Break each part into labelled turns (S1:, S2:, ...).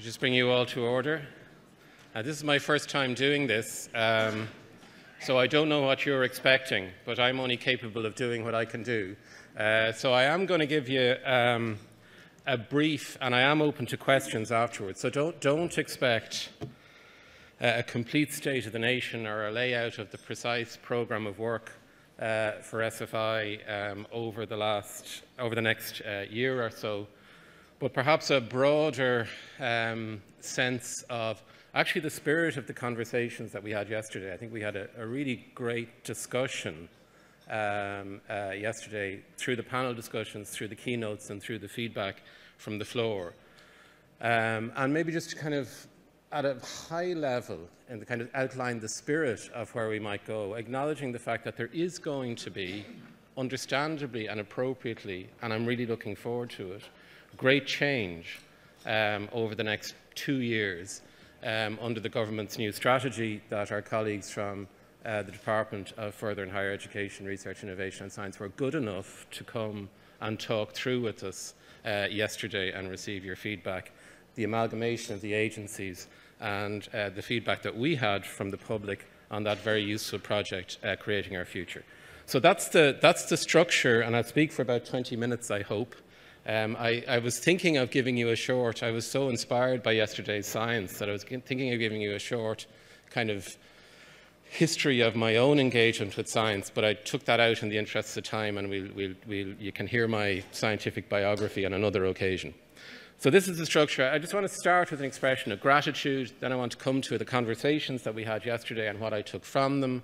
S1: could just bring you all to order. Uh, this is my first time doing this, um, so I don't know what you're expecting, but I'm only capable of doing what I can do. Uh, so I am going to give you um, a brief, and I am open to questions afterwards. So don't, don't expect a complete state of the nation or a layout of the precise programme of work uh, for SFI um, over the last, over the next uh, year or so but perhaps a broader um, sense of actually the spirit of the conversations that we had yesterday. I think we had a, a really great discussion um, uh, yesterday through the panel discussions, through the keynotes, and through the feedback from the floor. Um, and maybe just to kind of, at a high level, and kind of outline the spirit of where we might go, acknowledging the fact that there is going to be, understandably and appropriately, and I'm really looking forward to it, great change um, over the next two years um, under the government's new strategy that our colleagues from uh, the Department of Further and Higher Education, Research, Innovation and Science were good enough to come and talk through with us uh, yesterday and receive your feedback. The amalgamation of the agencies and uh, the feedback that we had from the public on that very useful project, uh, Creating Our Future. So that's the, that's the structure, and I'll speak for about 20 minutes, I hope. Um, I, I, was thinking of giving you a short, I was so inspired by yesterday's science that I was thinking of giving you a short kind of history of my own engagement with science, but I took that out in the interests of time and we'll, we'll, we'll, you can hear my scientific biography on another occasion. So this is the structure. I just want to start with an expression of gratitude, then I want to come to the conversations that we had yesterday and what I took from them,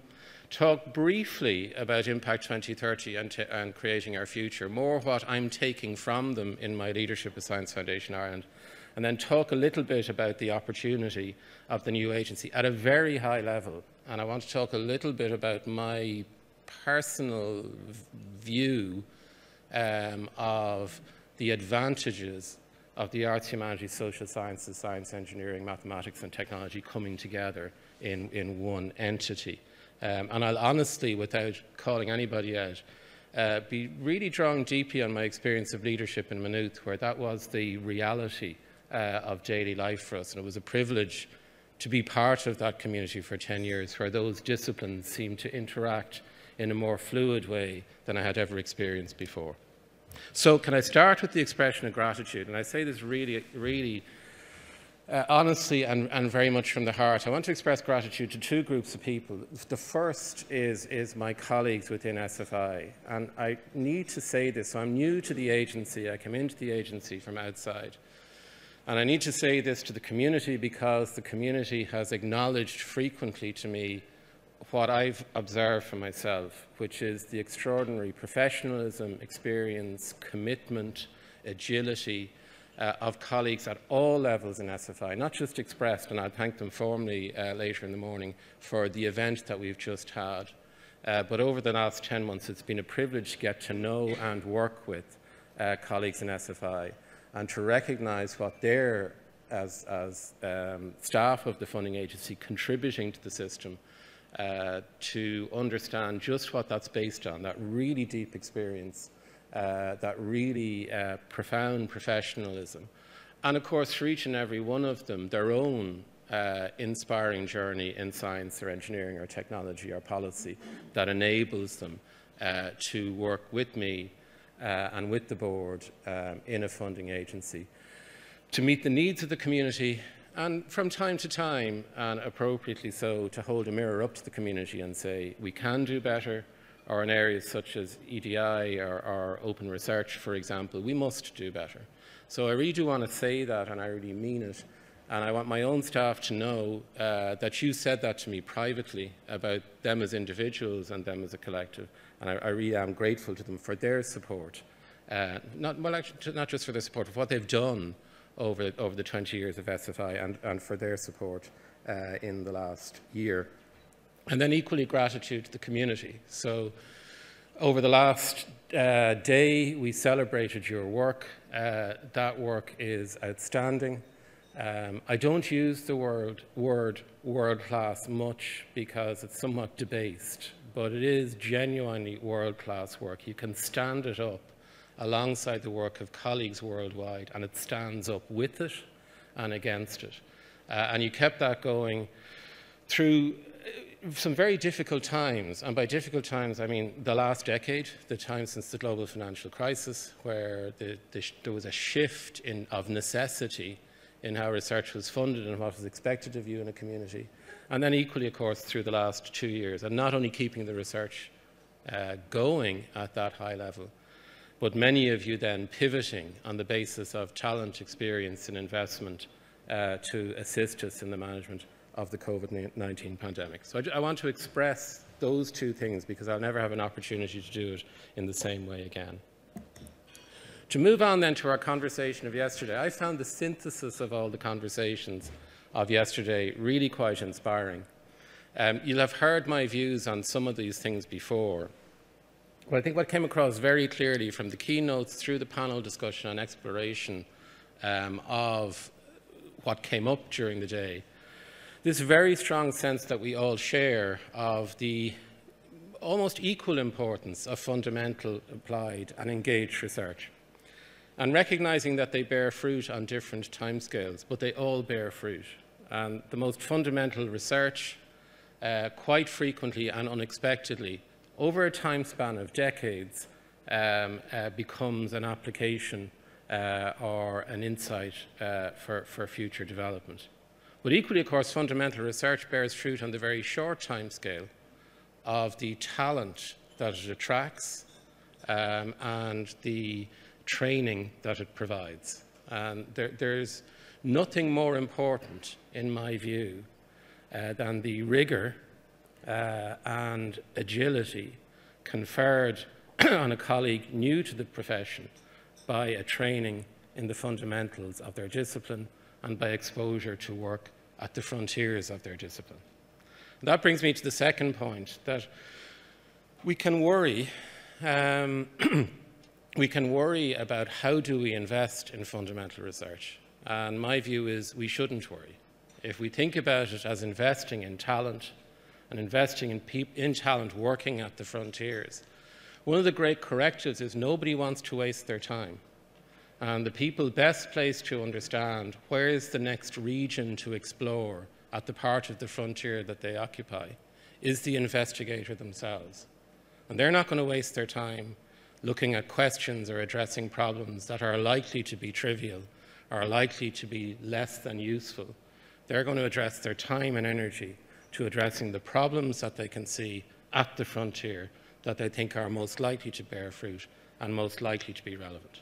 S1: talk briefly about Impact 2030 and, and, creating our future, more what I'm taking from them in my leadership of Science Foundation Ireland, and then talk a little bit about the opportunity of the new agency at a very high level. And I want to talk a little bit about my personal view um, of the advantages of the arts, humanities, social sciences, science, engineering, mathematics, and technology coming together in, in one entity. Um, and I'll honestly, without calling anybody out, uh, be really drawing deeply on my experience of leadership in Maynooth, where that was the reality uh, of daily life for us. And it was a privilege to be part of that community for 10 years, where those disciplines seemed to interact in a more fluid way than I had ever experienced before. So can I start with the expression of gratitude? And I say this really, really uh, honestly and, and, very much from the heart, I want to express gratitude to two groups of people. The first is, is my colleagues within SFI. And I need to say this. So I'm new to the agency. I came into the agency from outside. And I need to say this to the community because the community has acknowledged frequently to me what I've observed for myself, which is the extraordinary professionalism, experience, commitment, agility, uh, of colleagues at all levels in SFI, not just expressed, and I'll thank them formally uh, later in the morning for the event that we've just had. Uh, but over the last 10 months, it's been a privilege to get to know and work with uh, colleagues in SFI and to recognise what they're, as, as um, staff of the funding agency, contributing to the system uh, to understand just what that's based on, that really deep experience that really uh, profound professionalism. And of course, for each and every one of them, their own uh, inspiring journey in science or engineering or technology or policy that enables them uh, to work with me uh, and with the board um, in a funding agency to meet the needs of the community and from time to time, and appropriately so, to hold a mirror up to the community and say, we can do better, or in areas such as EDI or, or, open research, for example, we must do better. So I really do want to say that, and I really mean it. And I want my own staff to know uh, that you said that to me privately about them as individuals and them as a collective. And I, I really am grateful to them for their support. Uh, not, well, actually, not just for their support, but what they've done over, over the 20 years of SFI and, and for their support uh, in the last year. And then equally gratitude to the community. So over the last uh, day, we celebrated your work. Uh, that work is outstanding. Um, I don't use the word, word world class much because it's somewhat debased, but it is genuinely world class work. You can stand it up alongside the work of colleagues worldwide, and it stands up with it and against it. Uh, and you kept that going through some very difficult times. And by difficult times, I mean the last decade, the time since the global financial crisis, where the, the, there was a shift in, of necessity in how research was funded and what was expected of you in a community. And then equally, of course, through the last two years, and not only keeping the research uh, going at that high level, but many of you then pivoting on the basis of talent, experience and investment uh, to assist us in the management of the COVID-19 pandemic. So I, I, want to express those two things because I'll never have an opportunity to do it in the same way again. To move on then to our conversation of yesterday, I found the synthesis of all the conversations of yesterday really quite inspiring. Um, you'll have heard my views on some of these things before, but I think what came across very clearly from the keynotes through the panel discussion and exploration um, of what came up during the day, this very strong sense that we all share of the almost equal importance of fundamental, applied and engaged research. And recognizing that they bear fruit on different timescales, but they all bear fruit. And the most fundamental research, uh, quite frequently and unexpectedly, over a time span of decades, um, uh, becomes an application uh, or an insight uh, for, for future development. But equally, of course, fundamental research bears fruit on the very short time scale of the talent that it attracts um, and the training that it provides. And there, there's nothing more important, in my view, uh, than the rigor uh, and agility conferred on a colleague new to the profession by a training in the fundamentals of their discipline and by exposure to work at the frontiers of their discipline. And that brings me to the second point, that we can worry, um, we can worry about how do we invest in fundamental research. And my view is we shouldn't worry. If we think about it as investing in talent and investing in, in talent working at the frontiers, one of the great correctives is nobody wants to waste their time. And the people best placed to understand where is the next region to explore at the part of the frontier that they occupy is the investigator themselves. And they're not going to waste their time looking at questions or addressing problems that are likely to be trivial are likely to be less than useful. They're going to address their time and energy to addressing the problems that they can see at the frontier that they think are most likely to bear fruit and most likely to be relevant.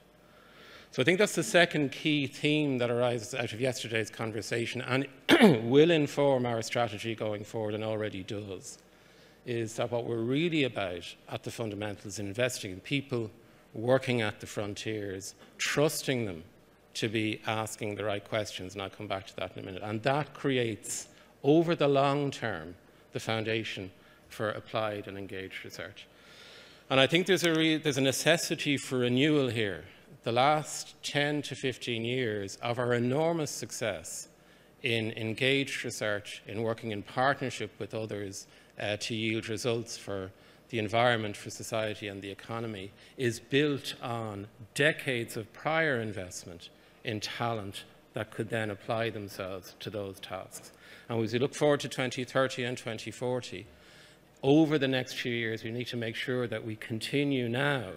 S1: So I think that's the second key theme that arises out of yesterday's conversation and will inform our strategy going forward and already does, is that what we're really about at the fundamentals, in investing in people, working at the frontiers, trusting them to be asking the right questions, and I'll come back to that in a minute. And that creates, over the long term, the foundation for applied and engaged research. And I think there's a, there's a necessity for renewal here the last 10 to 15 years of our enormous success in engaged research, in working in partnership with others uh, to yield results for the environment, for society and the economy, is built on decades of prior investment in talent that could then apply themselves to those tasks. And as we look forward to 2030 and 2040, over the next few years, we need to make sure that we continue now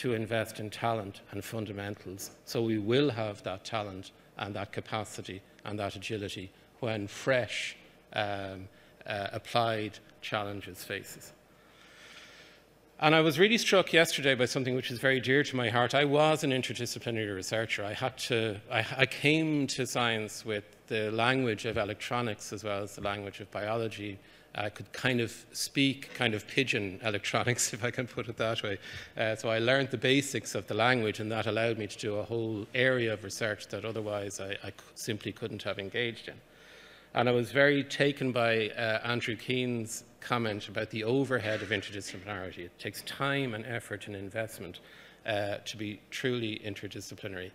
S1: to invest in talent and fundamentals. So we will have that talent and that capacity and that agility when fresh um, uh, applied challenges faces. And I was really struck yesterday by something which is very dear to my heart. I was an interdisciplinary researcher. I had to, I, I came to science with the language of electronics as well as the language of biology I could kind of speak kind of pidgin electronics, if I can put it that way. Uh, so I learned the basics of the language, and that allowed me to do a whole area of research that otherwise I, I simply couldn't have engaged in. And I was very taken by uh, Andrew Keen's comment about the overhead of interdisciplinarity. It takes time and effort and investment uh, to be truly interdisciplinary.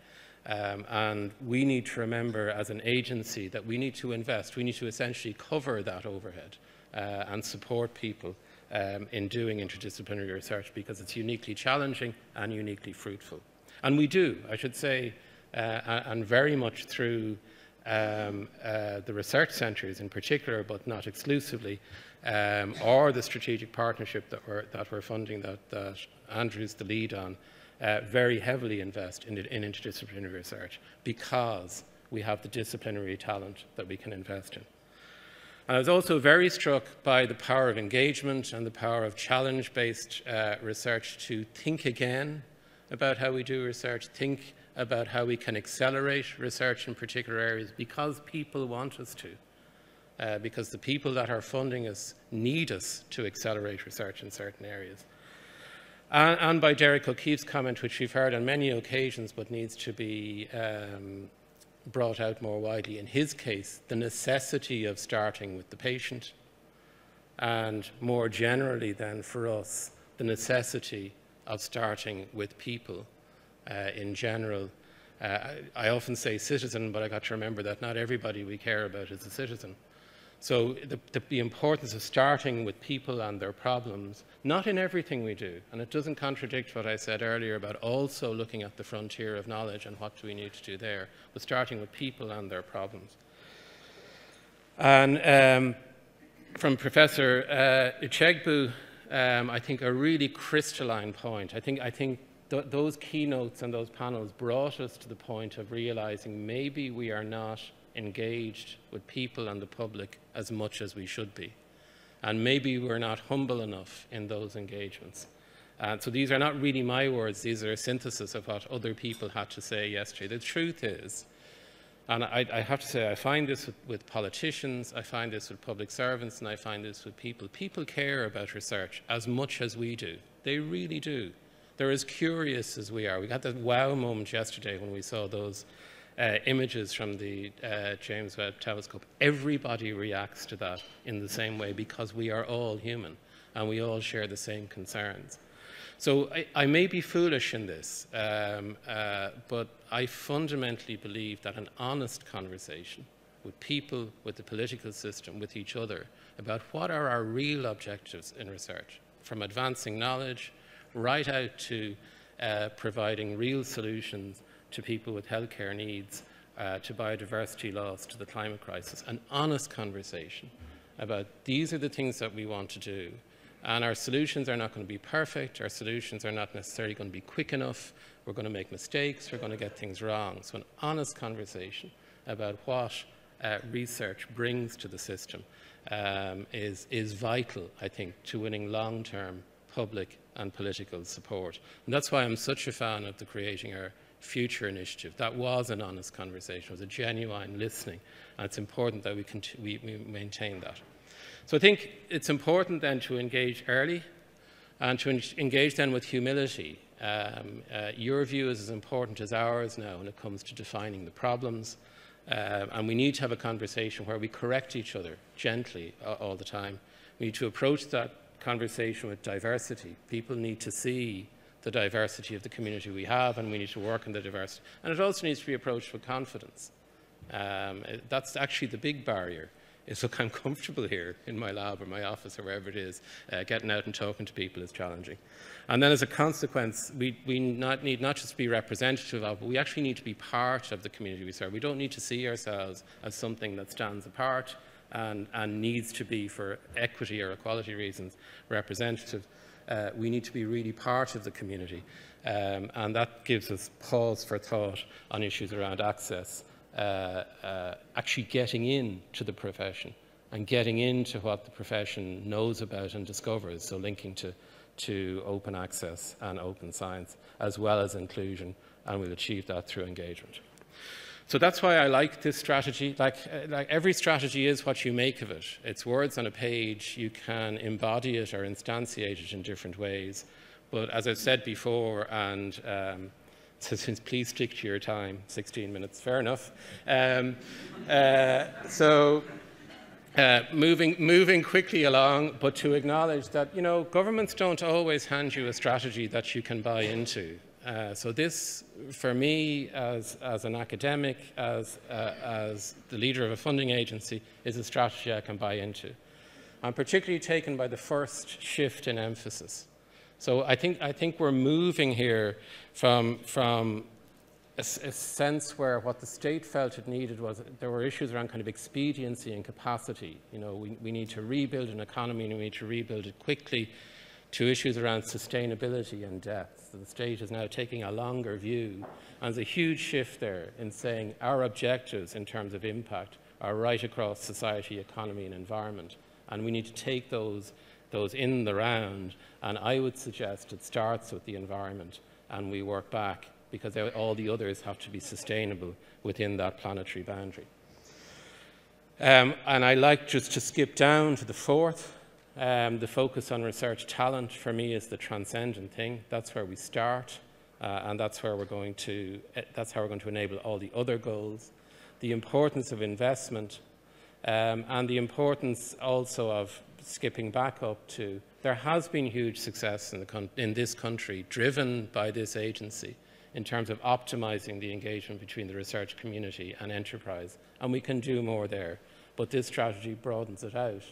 S1: Um, and we need to remember as an agency that we need to invest. We need to essentially cover that overhead and support people um, in doing interdisciplinary research because it's uniquely challenging and uniquely fruitful. And we do, I should say, uh, and very much through um, uh, the research centres in particular, but not exclusively, um, or the strategic partnership that we're, that we're funding that, that Andrew's the lead on, uh, very heavily invest in, in interdisciplinary research because we have the disciplinary talent that we can invest in. And I was also very struck by the power of engagement and the power of challenge-based uh, research to think again about how we do research, think about how we can accelerate research in particular areas because people want us to. Uh, because the people that are funding us need us to accelerate research in certain areas. And, and by Derek O'Keeffe's comment, which we've heard on many occasions but needs to be um, brought out more widely. In his case, the necessity of starting with the patient, and more generally, then for us, the necessity of starting with people uh, in general. Uh, I often say citizen, but I got to remember that not everybody we care about is a citizen. So the, the, the, importance of starting with people and their problems, not in everything we do, and it doesn't contradict what I said earlier about also looking at the frontier of knowledge and what do we need to do there, but starting with people and their problems. And um, from Professor uh, Echegbu, um, I think a really crystalline point. I think, I think th those keynotes and those panels brought us to the point of realizing maybe we are not engaged with people and the public as much as we should be. And maybe we're not humble enough in those engagements. And so these are not really my words, these are a synthesis of what other people had to say yesterday. The truth is, and I, I have to say, I find this with, with, politicians, I find this with public servants, and I find this with people. People care about research as much as we do. They really do. They're as curious as we are. We got that wow moment yesterday when we saw those uh, images from the uh, James Webb Telescope. Everybody reacts to that in the same way because we are all human and we all share the same concerns. So I, I may be foolish in this, um, uh, but I fundamentally believe that an honest conversation with people, with the political system, with each other, about what are our real objectives in research, from advancing knowledge right out to uh, providing real solutions to people with healthcare needs, uh, to biodiversity loss, to the climate crisis, an honest conversation about these are the things that we want to do. And our solutions are not going to be perfect. Our solutions are not necessarily going to be quick enough. We're going to make mistakes. We're going to get things wrong. So an honest conversation about what uh, research brings to the system um, is, is vital, I think, to winning long-term public and political support. And that's why I'm such a fan of the Creating Our future initiative. That was an honest conversation, it was a genuine listening, and it's important that we, we, we maintain that. So I think it's important then to engage early and to engage then with humility. Um, uh, your view is as important as ours now when it comes to defining the problems, uh, and we need to have a conversation where we correct each other gently uh, all the time. We need to approach that conversation with diversity. People need to see the diversity of the community we have, and we need to work on the diversity. And it also needs to be approached with confidence. Um, that's actually the big barrier. Is look, I'm comfortable here in my lab or my office or wherever it is. Uh, getting out and talking to people is challenging. And then as a consequence, we, we not need not just to be representative of, but we actually need to be part of the community we serve. We don't need to see ourselves as something that stands apart and, and needs to be, for equity or equality reasons, representative uh, we need to be really part of the community. Um, and that gives us pause for thought on issues around access, uh, uh, actually getting into the profession and getting into what the profession knows about and discovers, so linking to, to open access and open science, as well as inclusion, and we'll achieve that through engagement. So that's why I like this strategy. Like, uh, like every strategy is what you make of it. It's words on a page. You can embody it or instantiate it in different ways. But as I've said before, and um, so since please stick to your time, 16 minutes, fair enough. Um, uh, so uh, moving, moving quickly along, but to acknowledge that, you know, governments don't always hand you a strategy that you can buy into. Uh, so this, for me, as, as an academic, as, uh, as the leader of a funding agency, is a strategy I can buy into. I'm particularly taken by the first shift in emphasis. So I think, I think we're moving here from, from a, a, sense where what the state felt it needed was there were issues around kind of expediency and capacity. You know, we, we need to rebuild an economy and we need to rebuild it quickly to issues around sustainability and depth. So the state is now taking a longer view and there's a huge shift there in saying our objectives in terms of impact are right across society, economy and environment. And we need to take those, those in the round and I would suggest it starts with the environment and we work back because all the others have to be sustainable within that planetary boundary. Um, and I like just to skip down to the fourth. Um, the focus on research talent for me is the transcendent thing. That's where we start, uh, and that's where we're going to. Uh, that's how we're going to enable all the other goals. The importance of investment, um, and the importance also of skipping back up to there has been huge success in, in this country driven by this agency in terms of optimizing the engagement between the research community and enterprise. And we can do more there. But this strategy broadens it out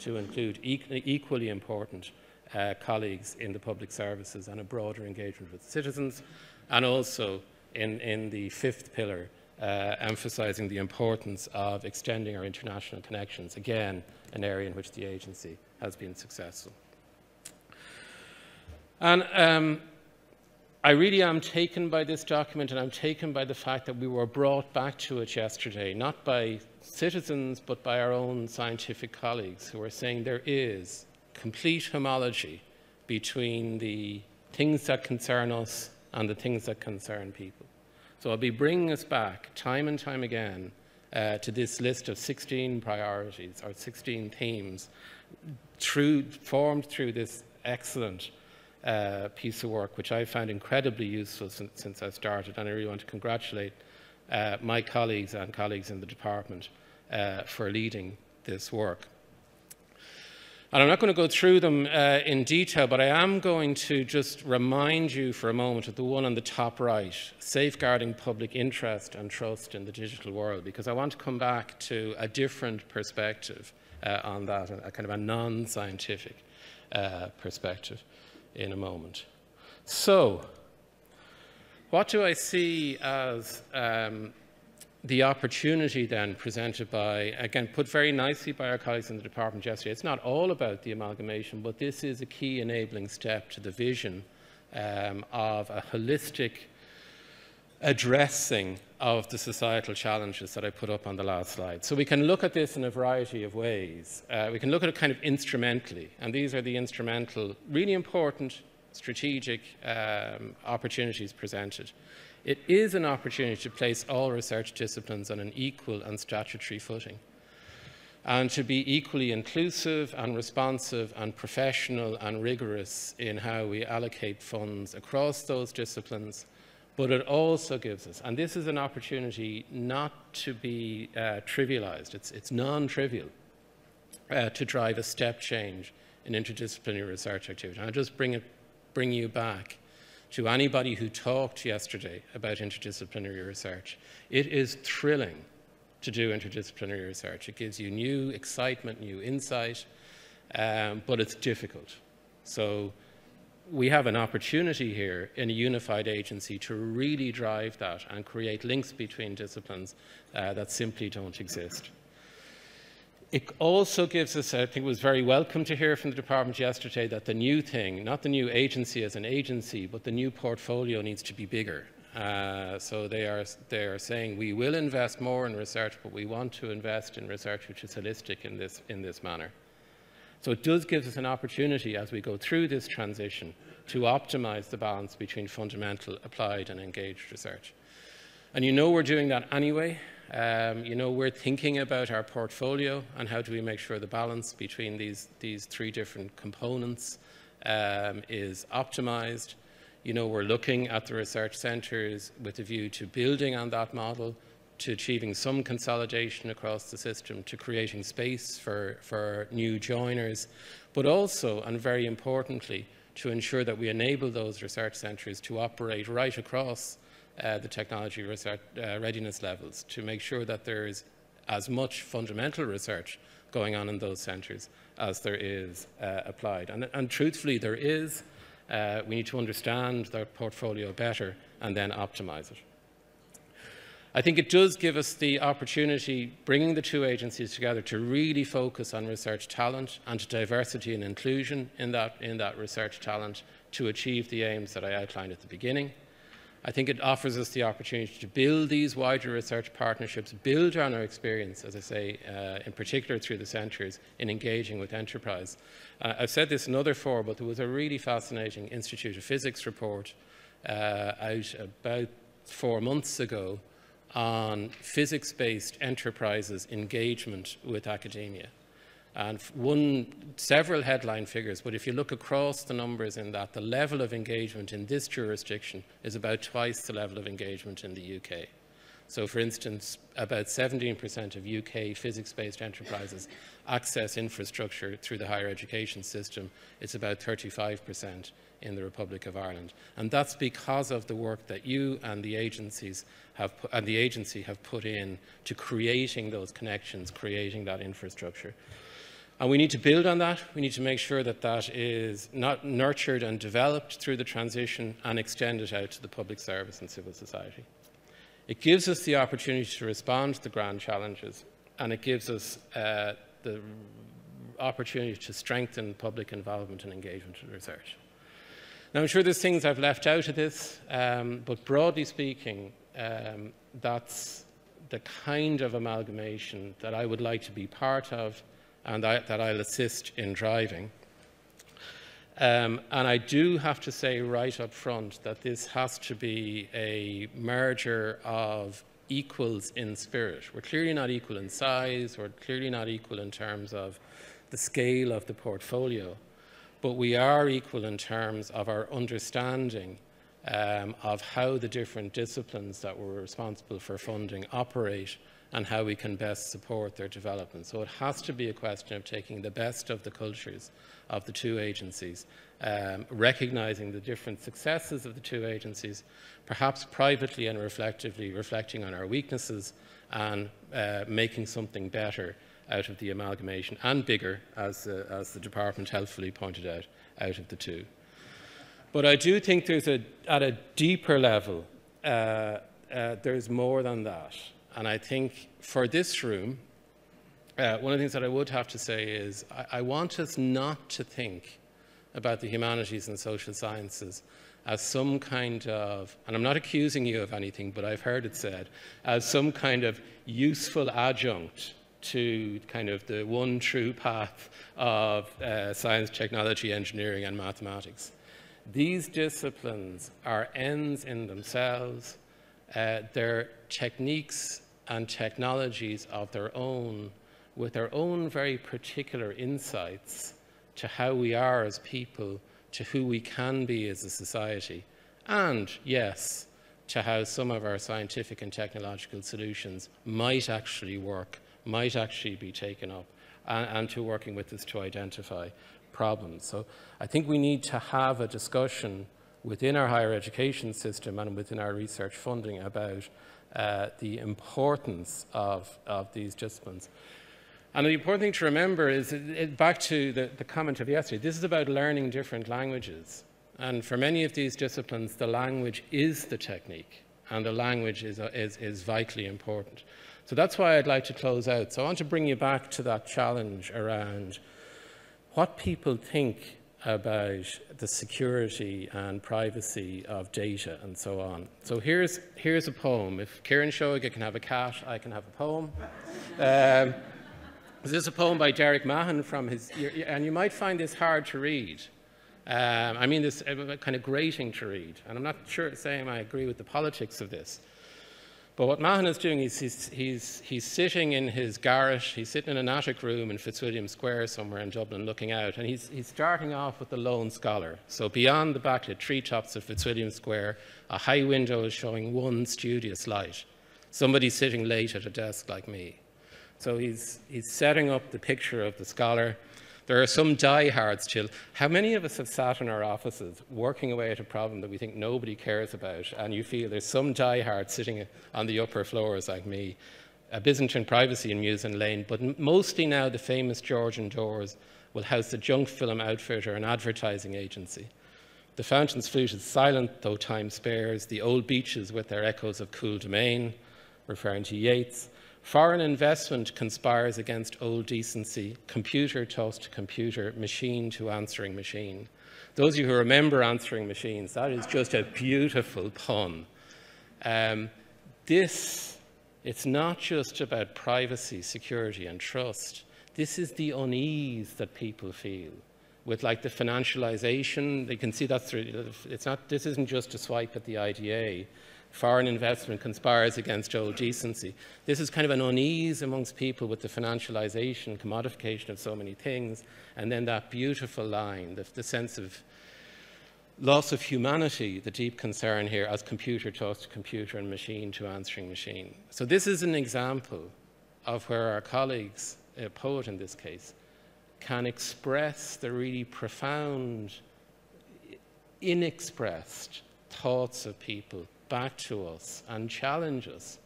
S1: to include equally important uh, colleagues in the public services and a broader engagement with citizens, and also in, in the fifth pillar, uh, emphasizing the importance of extending our international connections, again, an area in which the agency has been successful. And um, I really am taken by this document and I'm taken by the fact that we were brought back to it yesterday, not by citizens, but by our own scientific colleagues who are saying there is complete homology between the things that concern us and the things that concern people. So I'll be bringing us back time and time again uh, to this list of 16 priorities or 16 themes through, formed through this excellent uh, piece of work, which I found incredibly useful since, since I started, and I really want to congratulate uh, my colleagues and colleagues in the department uh, for leading this work. And I'm not going to go through them uh, in detail, but I am going to just remind you for a moment of the one on the top right, safeguarding public interest and trust in the digital world, because I want to come back to a different perspective uh, on that, a, kind of a non-scientific uh, perspective in a moment. So, what do I see as um, the opportunity then presented by, again, put very nicely by our colleagues in the department yesterday, it's not all about the amalgamation, but this is a key enabling step to the vision um, of a holistic addressing of the societal challenges that I put up on the last slide. So we can look at this in a variety of ways. Uh, we can look at it kind of instrumentally, and these are the instrumental, really important strategic um, opportunities presented. It is an opportunity to place all research disciplines on an equal and statutory footing and to be equally inclusive and responsive and professional and rigorous in how we allocate funds across those disciplines but it also gives us, and this is an opportunity not to be uh, trivialized, it's, it's non trivial uh, to drive a step change in interdisciplinary research activity. And I'll just bring, it, bring you back to anybody who talked yesterday about interdisciplinary research. It is thrilling to do interdisciplinary research. It gives you new excitement, new insight, um, but it's difficult. So we have an opportunity here in a unified agency to really drive that and create links between disciplines uh, that simply don't exist. It also gives us, I think it was very welcome to hear from the department yesterday that the new thing, not the new agency as an agency, but the new portfolio needs to be bigger. Uh, so they are, they are saying we will invest more in research, but we want to invest in research which is holistic in this, in this manner. So it does give us an opportunity as we go through this transition to optimize the balance between fundamental, applied, and engaged research. And you know we're doing that anyway. Um, you know we're thinking about our portfolio and how do we make sure the balance between these, these three different components um, is optimized. You know we're looking at the research centres with a view to building on that model to achieving some consolidation across the system, to creating space for, for new joiners, but also, and very importantly, to ensure that we enable those research centres to operate right across uh, the technology research, uh, readiness levels, to make sure that there is as much fundamental research going on in those centres as there is uh, applied. And, and, truthfully, there is. Uh, we need to understand their portfolio better and then optimise it. I think it does give us the opportunity, bringing the two agencies together, to really focus on research talent and diversity and inclusion in that, in that research talent to achieve the aims that I outlined at the beginning. I think it offers us the opportunity to build these wider research partnerships, build on our experience, as I say, uh, in particular through the centres, in engaging with enterprise. Uh, I've said this in other forums, but there was a really fascinating Institute of Physics report uh, out about four months ago on physics-based enterprises' engagement with academia and won several headline figures. But if you look across the numbers in that, the level of engagement in this jurisdiction is about twice the level of engagement in the UK. So, for instance, about 17% of UK physics-based enterprises access infrastructure through the higher education system. It's about 35% in the Republic of Ireland. And that's because of the work that you and the agencies have put, and the agency have put in to creating those connections, creating that infrastructure. And we need to build on that. We need to make sure that that is not nurtured and developed through the transition and extended out to the public service and civil society. It gives us the opportunity to respond to the grand challenges, and it gives us uh, the opportunity to strengthen public involvement and engagement in research. Now, I'm sure there's things I've left out of this, um, but broadly speaking, um, that's the kind of amalgamation that I would like to be part of and I, that I'll assist in driving. Um, and I do have to say right up front that this has to be a merger of equals in spirit. We're clearly not equal in size, we're clearly not equal in terms of the scale of the portfolio, but we are equal in terms of our understanding um, of how the different disciplines that we're responsible for funding operate and how we can best support their development. So it has to be a question of taking the best of the cultures of the two agencies, um, recognizing the different successes of the two agencies, perhaps privately and reflectively reflecting on our weaknesses and uh, making something better out of the amalgamation and bigger, as, uh, as the department helpfully pointed out, out of the two. But I do think there's a, at a deeper level, uh, uh there's more than that. And I think for this room, uh, one of the things that I would have to say is I, I, want us not to think about the humanities and social sciences as some kind of, and I'm not accusing you of anything, but I've heard it said, as some kind of useful adjunct to kind of the one true path of uh, science, technology, engineering, and mathematics. These disciplines are ends in themselves. Uh, they're techniques and technologies of their own with their own very particular insights to how we are as people, to who we can be as a society, and yes, to how some of our scientific and technological solutions might actually work, might actually be taken up, and, and to working with us to identify problems. So I think we need to have a discussion within our higher education system and within our research funding about uh, the importance of, of these disciplines. And the important thing to remember is, it, it, back to the, the comment of yesterday, this is about learning different languages. And for many of these disciplines, the language is the technique, and the language is, uh, is, is vitally important. So that's why I'd like to close out. So I want to bring you back to that challenge around what people think about the security and privacy of data and so on. So here's, here's a poem. If Ciarán Seoighe can have a cat, I can have a poem. Um, this is a poem by Derek Mahon from his, and you might find this hard to read. Um, I mean, this uh, kind of grating to read, and I'm not sure saying I agree with the politics of this. But what Mahon is doing is he's, he's, he's sitting in his garret, he's sitting in an attic room in Fitzwilliam Square somewhere in Dublin looking out, and he's, he's starting off with the lone scholar. So beyond the backlit treetops of Fitzwilliam Square, a high window is showing one studious light. Somebody sitting late at a desk like me. So he's, he's setting up the picture of the scholar, there are some diehards still. How many of us have sat in our offices working away at a problem that we think nobody cares about, and you feel there's some diehard sitting on the upper floors like me? A Byzantine privacy in Mews and Lane, but mostly now the famous Georgian doors will house the junk film outfitter and advertising agency. The fountain's flute is silent, though time spares, the old beeches with their echoes of Coole domain, referring to Yeats. Foreign investment conspires against old decency, computer to computer, machine to answering machine. Those of you who remember answering machines, that is just a beautiful pun. Um, this, it's not just about privacy, security, and trust. This is the unease that people feel with like the financialization. You can see that's it's not. This isn't just a swipe at the IDA. Foreign investment conspires against old decency. This is kind of an unease amongst people with the financialization, commodification of so many things, and then that beautiful line, the, the sense of loss of humanity, the deep concern here as computer talks to computer and machine to answering machine. So this is an example of where our colleagues, a poet in this case, can express the really profound, inexpressed thoughts of people back to us and challenge us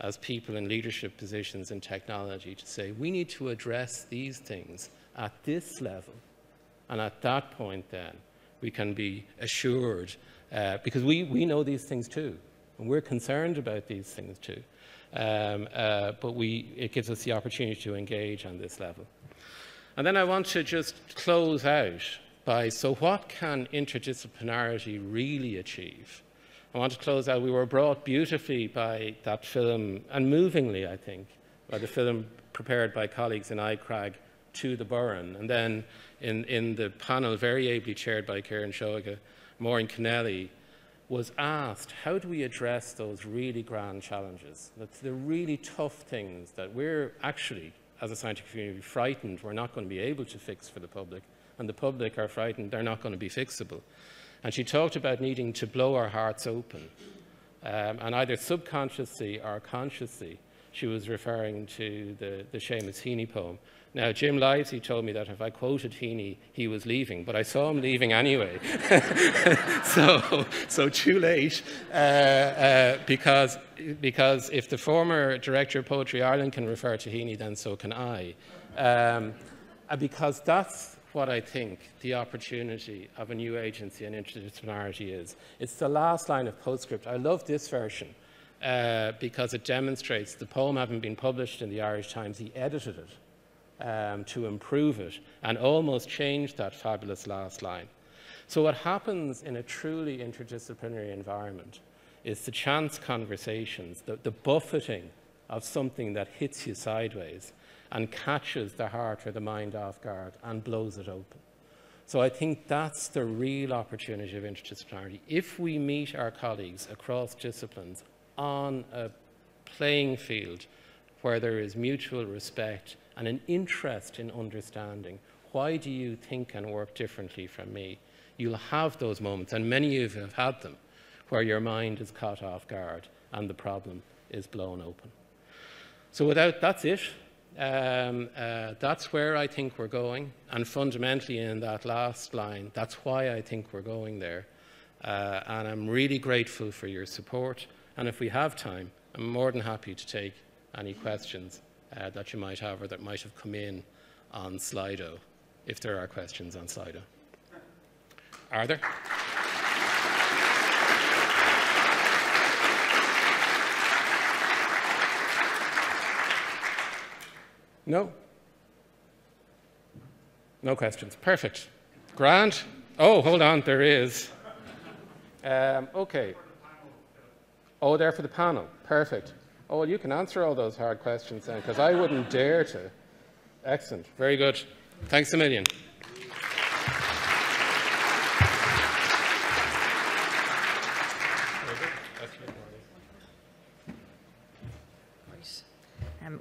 S1: as people in leadership positions in technology to say we need to address these things at this level. And at that point, then, we can be assured, uh, because we, we know these things too, and we're concerned about these things too. Um, uh, but we, it gives us the opportunity to engage on this level. And then I want to just close out by so, what can interdisciplinarity really achieve? I want to close out. We were brought beautifully by that film, and movingly, I think, by the film prepared by colleagues in ICRAG to the Burren. And then in, in the panel, very ably chaired by Ciarán Seoighe, Maureen Kennelly, was asked, how do we address those really grand challenges? That's the really tough things that we're actually, as a scientific community, frightened we're not going to be able to fix for the public, and the public are frightened they're not going to be fixable. And she talked about needing to blow our hearts open. Um, and either subconsciously or consciously, she was referring to the, the Seamus Heaney poem. Now, Jim Livesey told me that if I quoted Heaney, he was leaving, but I saw him leaving anyway. so, so too late, uh, uh, because, because if the former director of Poetry Ireland can refer to Heaney, then so can I. Um, because that's what I think the opportunity of a new agency and interdisciplinarity is. It's the last line of postscript. I love this version uh, because it demonstrates the poem having been published in the Irish Times, he edited it um, to improve it and almost change that fabulous last line. So what happens in a truly interdisciplinary environment is the chance conversations, the, the buffeting of something that hits you sideways and catches the heart or the mind off guard and blows it open. So I think that's the real opportunity of interdisciplinarity. If we meet our colleagues across disciplines on a playing field where there is mutual respect and an interest in understanding why do you think and work differently from me? You'll have those moments, and many of you have had them, where your mind is caught off guard and the problem is blown open. So without, that's it. Um, uh, that's where I think we're going. And fundamentally in that last line, that's why I think we're going there. Uh, and I'm really grateful for your support. And if we have time, I'm more than happy to take any questions uh, that you might have or that might have come in on Slido, if there are questions on Slido. Are there? No? No questions. Perfect. Grant? Oh, hold on, there is. Um, okay. Oh, there for the panel. Perfect. Oh, well, you can answer all those hard questions then, because I wouldn't dare to. Excellent. Very good. Thanks a million.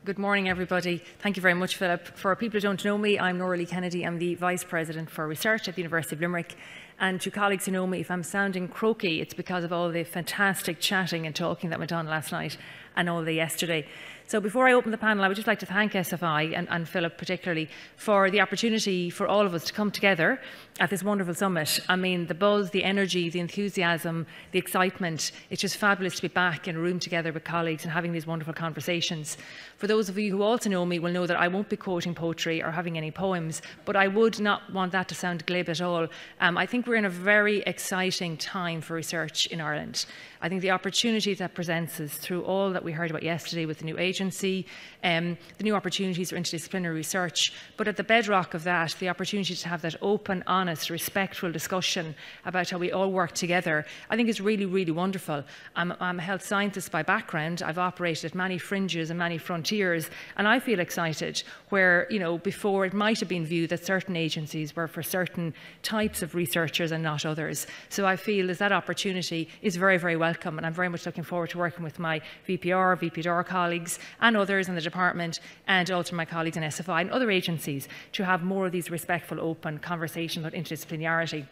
S2: Good morning, everybody. Thank you very much, Philip. For people who don't know me, I'm Norelee Kennedy. I'm the Vice President for Research at the University of Limerick. And to colleagues who know me, if I'm sounding croaky, it's because of all the fantastic chatting and talking that went on last night and all the yesterday. So before I open the panel, I would just like to thank SFI and, and, Philip particularly for the opportunity for all of us to come together at this wonderful summit. I mean, the buzz, the energy, the enthusiasm, the excitement, it's just fabulous to be back in a room together with colleagues and having these wonderful conversations. For those of you who also know me will know that I won't be quoting poetry or having any poems, but I would not want that to sound glib at all. Um, I think think we're in a very exciting time for research in Ireland. I think the opportunity that presents us through all that we heard about yesterday with the new agency, um, the new opportunities for interdisciplinary research, but at the bedrock of that, the opportunity to have that open, honest, respectful discussion about how we all work together, I think is really, really wonderful. I'm, I'm a health scientist by background. I've operated at many fringes and many frontiers, and I feel excited where, you know, before it might have been viewed that certain agencies were for certain types of researchers and not others. So I feel that that opportunity is very, very welcome and I'm very much looking forward to working with my VPR, VPDR colleagues and others in the department and also my colleagues in SFI and other agencies to have more of these respectful, open conversations about interdisciplinarity.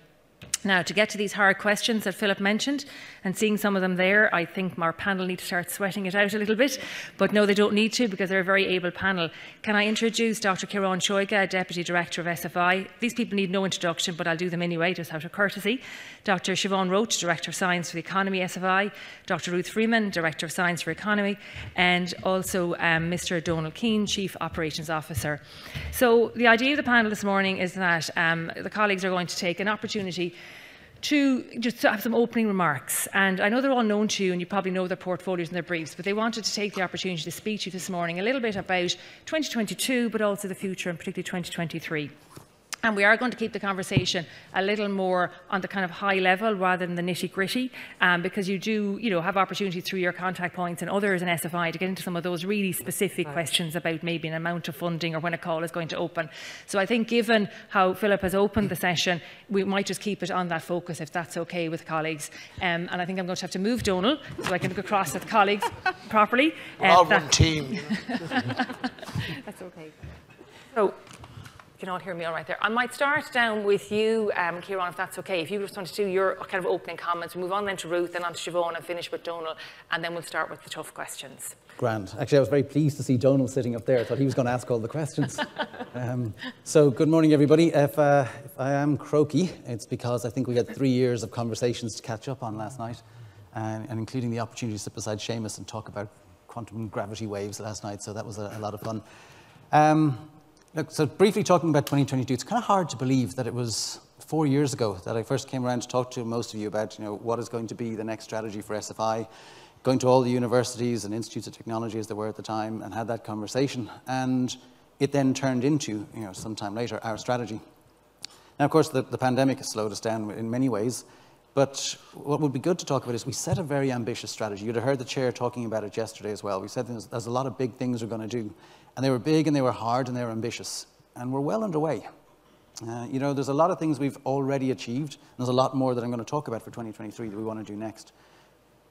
S2: Now, to get to these hard questions that Philip mentioned, and seeing some of them there, I think our panel need to start sweating it out a little bit. But no, they don't need to because they're a very able panel. Can I introduce Dr. Ciarán Seoighe, Deputy Director of SFI? These people need no introduction, but I'll do them anyway, just out of courtesy. Dr. Siobhan Roche, Director of Science for the Economy, SFI. Dr. Ruth Freeman, Director of Science for Economy. And also um, Mr. Donal Keane, Chief Operations Officer. So the idea of the panel this morning is that um, the colleagues are going to take an opportunity to just to have some opening remarks. And I know they're all known to you and you probably know their portfolios and their briefs, but they wanted to take the opportunity to speak to you this morning a little bit about 2022, but also the future and particularly 2023. And we are going to keep the conversation a little more on the kind of high level rather than the nitty gritty, um, because you do, you know, have opportunities through your contact points and others in SFI to get into some of those really specific right. questions about maybe an amount of funding or when a call is going to open. So I think given how Philip has opened the session, we might just keep it on that focus if that's okay with colleagues. Um, and I think I'm going to have to move Donal so I can look across at colleagues properly.
S3: Uh, all one team.
S2: that's okay. So can all hear me all right there. I might start down with you, um, Ciarán, if that's okay. If you just want to do your kind of opening comments, we'll move on then to Ruth, then on to Siobhan and finish with Donal, and then we'll start with the tough questions.
S4: Grand. Actually, I was very pleased to see Donal sitting up there. I thought he was going to ask all the questions. um, so, good morning, everybody. If, uh, if, I am croaky, it's because I think we had three years of conversations to catch up on last night, and, and including the opportunity to sit beside Seamus and talk about quantum gravity waves last night. So that was a, a lot of fun. Um, Look, so briefly talking about 2022, it's kind of hard to believe that it was four years ago that I first came around to talk to most of you about, you know, what is going to be the next strategy for SFI, going to all the universities and institutes of technology as they were at the time and had that conversation. And it then turned into, you know, sometime later, our strategy. Now, of course, the, the pandemic has slowed us down in many ways, but what would be good to talk about is we set a very ambitious strategy. You'd have heard the chair talking about it yesterday as well. We said there's, there's a lot of big things we're going to do. And they were big and they were hard and they were ambitious. And we're well underway. Uh, you know, there's a lot of things we've already achieved. And there's a lot more that I'm going to talk about for 2023 that we want to do next.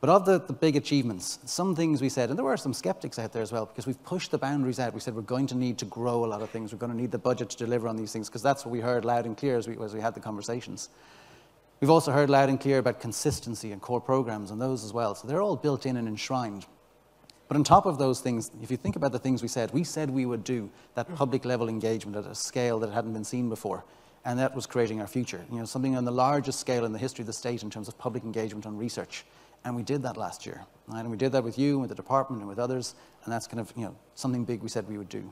S4: But of the, the big achievements, some things we said, and there were some skeptics out there as well, because we've pushed the boundaries out. We said we're going to need to grow a lot of things. We're going to need the budget to deliver on these things, because that's what we heard loud and clear as we, as we had the conversations. We've also heard loud and clear about consistency and core programs and those as well. So they're all built in and enshrined. But on top of those things, if you think about the things we said, we said we would do that public level engagement at a scale that hadn't been seen before. And that was creating our future. You know, something on the largest scale in the history of the state in terms of public engagement on research. And we did that last year. Right? And we did that with you, with the department, and with others. And that's kind of, you know, something big we said we would do.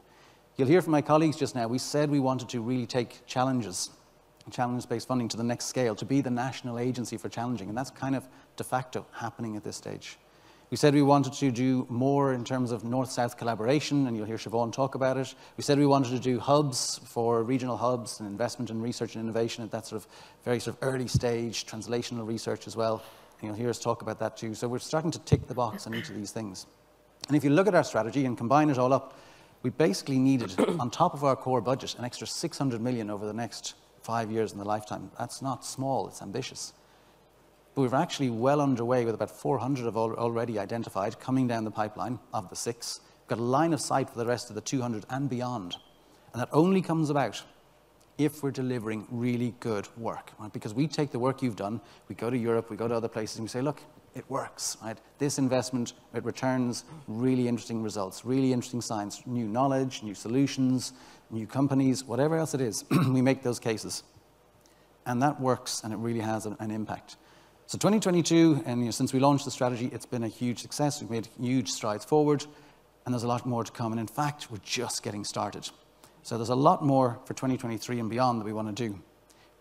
S4: You'll hear from my colleagues just now, we said we wanted to really take challenges, challenge-based funding to the next scale, to be the national agency for challenging. And that's kind of de facto happening at this stage. We said we wanted to do more in terms of north-south collaboration, and you'll hear Siobhan talk about it. We said we wanted to do hubs for regional hubs and investment in research and innovation at that sort of very sort of early stage, translational research as well. And you'll hear us talk about that too. So we're starting to tick the box on each of these things. And if you look at our strategy and combine it all up, we basically needed, on top of our core budget, an extra 600 million over the next five years in the lifetime. That's not small, it's ambitious. But we're actually well underway with about 400 of already identified coming down the pipeline of the six. We've got a line of sight for the rest of the 200 and beyond. And that only comes about if we're delivering really good work. Right? Because we take the work you've done, we go to Europe, we go to other places, and we say, look, it works. Right? This investment, it returns really interesting results, really interesting science, new knowledge, new solutions, new companies, whatever else it is. we make those cases. And that works, and it really has an, an impact. So 2022, and you know, since we launched the strategy, it's been a huge success. We've made huge strides forward, and there's a lot more to come. And in fact, we're just getting started. So there's a lot more for 2023 and beyond that we want to do.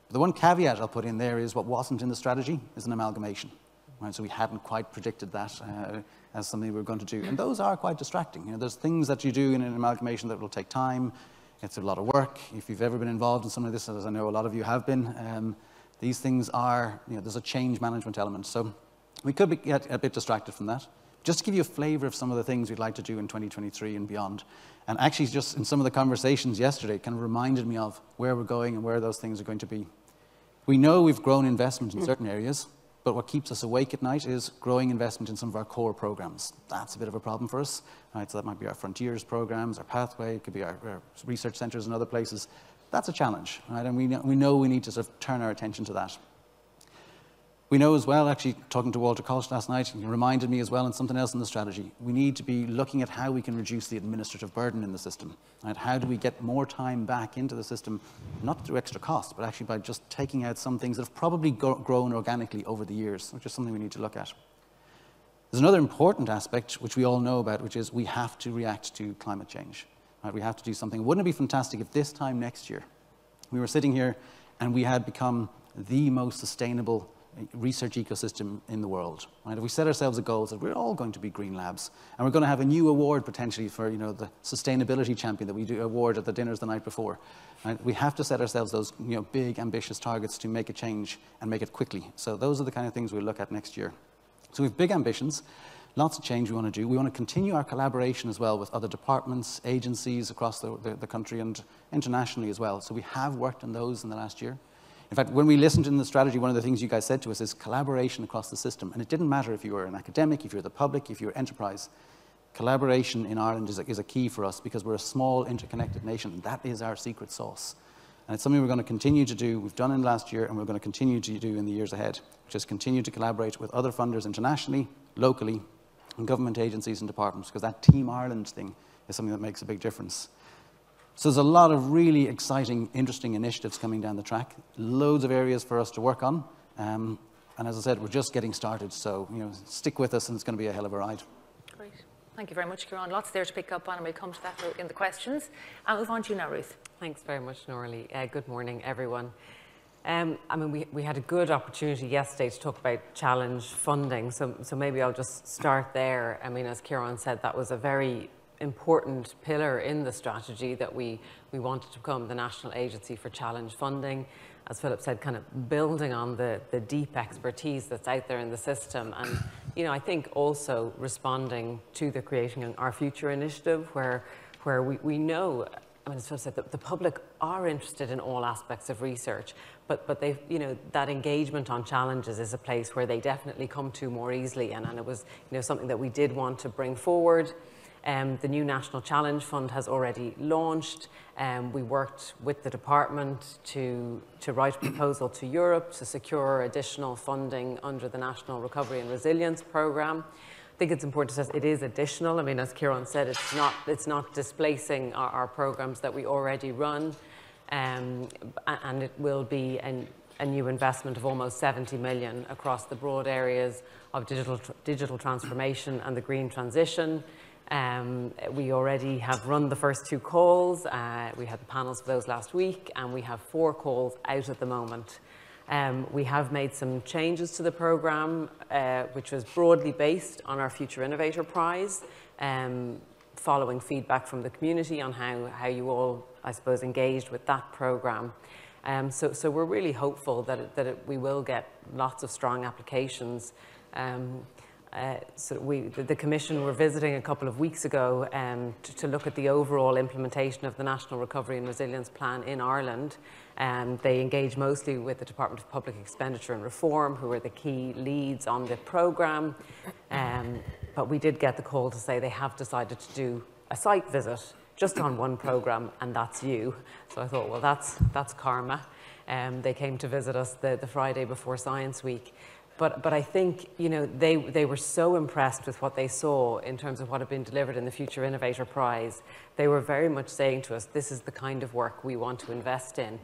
S4: But the one caveat I'll put in there is what wasn't in the strategy is an amalgamation. Right? So we hadn't quite predicted that uh, as something we were going to do. And those are quite distracting. You know, there's things that you do in an amalgamation that will take time. It's a lot of work. If you've ever been involved in some of this, as I know a lot of you have been, um, these things are, you know, there's a change management element. So we could be, get a bit distracted from that. Just to give you a flavor of some of the things we'd like to do in 2023 and beyond. And actually, just in some of the conversations yesterday, kind of reminded me of where we're going and where those things are going to be. We know we've grown investment in certain areas, but what keeps us awake at night is growing investment in some of our core programs. That's a bit of a problem for us. Right? So that might be our Frontiers programs, our Pathway, it could be our, our research centres and other places. That's a challenge, right? and we know, we know we need to sort of turn our attention to that. We know as well, actually, talking to Walter Kolch last night, he reminded me as well, and something else in the strategy, we need to be looking at how we can reduce the administrative burden in the system. Right? How do we get more time back into the system, not through extra cost, but actually by just taking out some things that have probably grown organically over the years, which is something we need to look at. There's another important aspect, which we all know about, which is we have to react to climate change. Right? We have to do something. Wouldn't it be fantastic if this time next year we were sitting here and we had become the most sustainable eh, research ecosystem in the world. Right? If we set ourselves a goal that we're all going to be green labs, and we're going to have a new award potentially for you know, the sustainability champion that we do award at the dinners the night before, right? we have to set ourselves those you know, big, ambitious targets to make a change and make it quickly. So those are the kind of things we'll look at next year. So we have big ambitions, lots of change we want to do. We want to continue our collaboration as well with other departments, agencies across the, the, the country and internationally as well. So we have worked on those in the last year. In fact, when we listened in the strategy, one of the things you guys said to us is collaboration across the system. And it didn't matter if you were an academic, if you're the public, if you're enterprise. Collaboration in Ireland is a, is a key for us because we're a small, interconnected nation. That is our secret sauce. And it's something we're going to continue to do. We've done in last year, and we're going to continue to do in the years ahead, which is continue to collaborate with other funders internationally, locally, and government agencies and departments, because that Team Ireland thing is something that makes a big difference. So there's a lot of really exciting, interesting initiatives coming down the track. Loads of areas for us to work on. Um, and as I said, we're just getting started. So, you know, stick with us and it's going to be a hell of a ride.
S2: Great. Thank you very much, Ciarán. Lots there to pick up on, and we'll come to that in the questions. I'll move on to you now, Ruth.
S3: Thanks very much, Norelee. Uh, good morning, everyone. Um, I mean, we, we had a good opportunity yesterday to talk about challenge funding, so, so maybe I'll just start there. I mean, as Ciarán said, that was a very important pillar in the strategy that we, we wanted to become the National Agency for Challenge Funding. As Philip said, kind of building on the, the deep expertise that's out there in the system. And, you know, I think also responding to the Creating Our Future initiative where, where we, we know I mean, as Phil said, the, the, public are interested in all aspects of research, but, but they, you know, that engagement on challenges is a place where they definitely come to more easily. And, and it was, you know, something that we did want to bring forward. Um, the new National Challenge Fund has already launched. Um, we worked with the department to, to write a proposal to Europe to secure additional funding under the National Recovery and Resilience Programme. I think it's important to say it is additional. I mean, as Ciarán said, it's not, it's not displacing our, our programs that we already run. Um, and it will be an, a new investment of almost 70 million across the broad areas of digital, digital transformation and the green transition. Um, we already have run the first two calls. Uh, we had the panels for those last week, and we have four calls out at the moment. Um, we have made some changes to the programme, uh, which was broadly based on our Future Innovator Prize, um, following feedback from the community on how, how you all, I suppose, engaged with that programme. Um, so, so we're really hopeful that, it, that it, we will get lots of strong applications. Um, uh, so we, the, the, Commission were visiting a couple of weeks ago um, to, to, look at the overall implementation of the National Recovery and Resilience Plan in Ireland. Um, they engaged mostly with the Department of Public Expenditure and Reform, who were the key leads on the programme. Um, but we did get the call to say they have decided to do a site visit just on one programme, and that's you. So I thought, well, that's, that's karma. Um, they came to visit us the, the Friday before Science Week. But, but I think you know, they, they were so impressed with what they saw in terms of what had been delivered in the Future Innovator Prize. They were very much saying to us, this is the kind of work we want to invest in.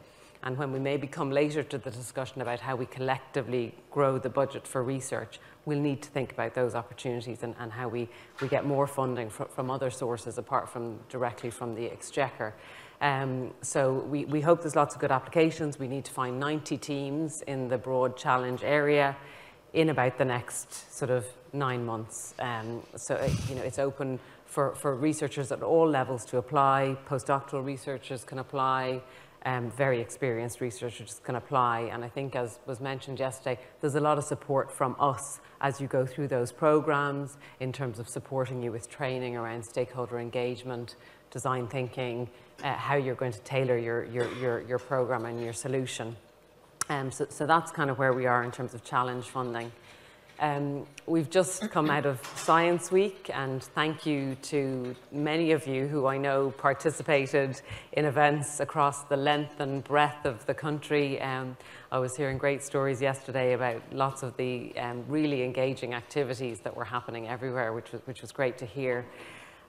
S3: And when we maybe come later to the discussion about how we collectively grow the budget for research, we'll need to think about those opportunities and, and how we, we get more funding fr from other sources apart from directly from the Exchequer. Um, so we, we hope there's lots of good applications. We need to find 90 teams in the broad challenge area in about the next sort of nine months. Um, so, uh, you know, it's open for, for researchers at all levels to apply. Postdoctoral researchers can apply. Um, very experienced researchers can apply. And I think, as was mentioned yesterday, there's a lot of support from us as you go through those programs in terms of supporting you with training around stakeholder engagement, design thinking, uh, how you're going to tailor your, your, your, your program and your solution. Um, so, so that's kind of where we are in terms of challenge funding. Um, we've just come out of Science Week, and thank you to many of you who I know participated in events across the length and breadth of the country. Um, I was hearing great stories yesterday about lots of the um, really engaging activities that were happening everywhere, which was, which was great to hear.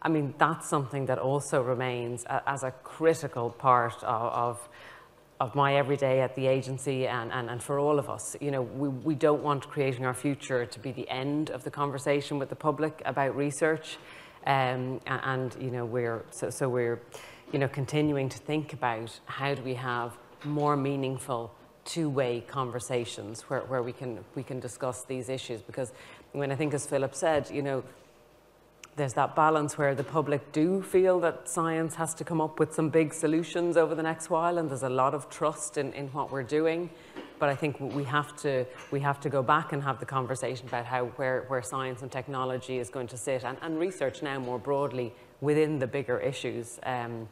S3: I mean, that's something that also remains a, as a critical part of, of of my everyday at the agency and, and, and for all of us. You know, we, we don't want creating our future to be the end of the conversation with the public about research. Um, and, you know, we're, so, so we're, you know, continuing to think about how do we have more meaningful two-way conversations where, where we, can, we can discuss these issues. Because when I think, as Philip said, you know, there's that balance where the public do feel that science has to come up with some big solutions over the next while, and there's a lot of trust in, in what we're doing. But I think we have to we have to go back and have the conversation about how where, where science and technology is going to sit, and, and research now more broadly within the bigger issues um,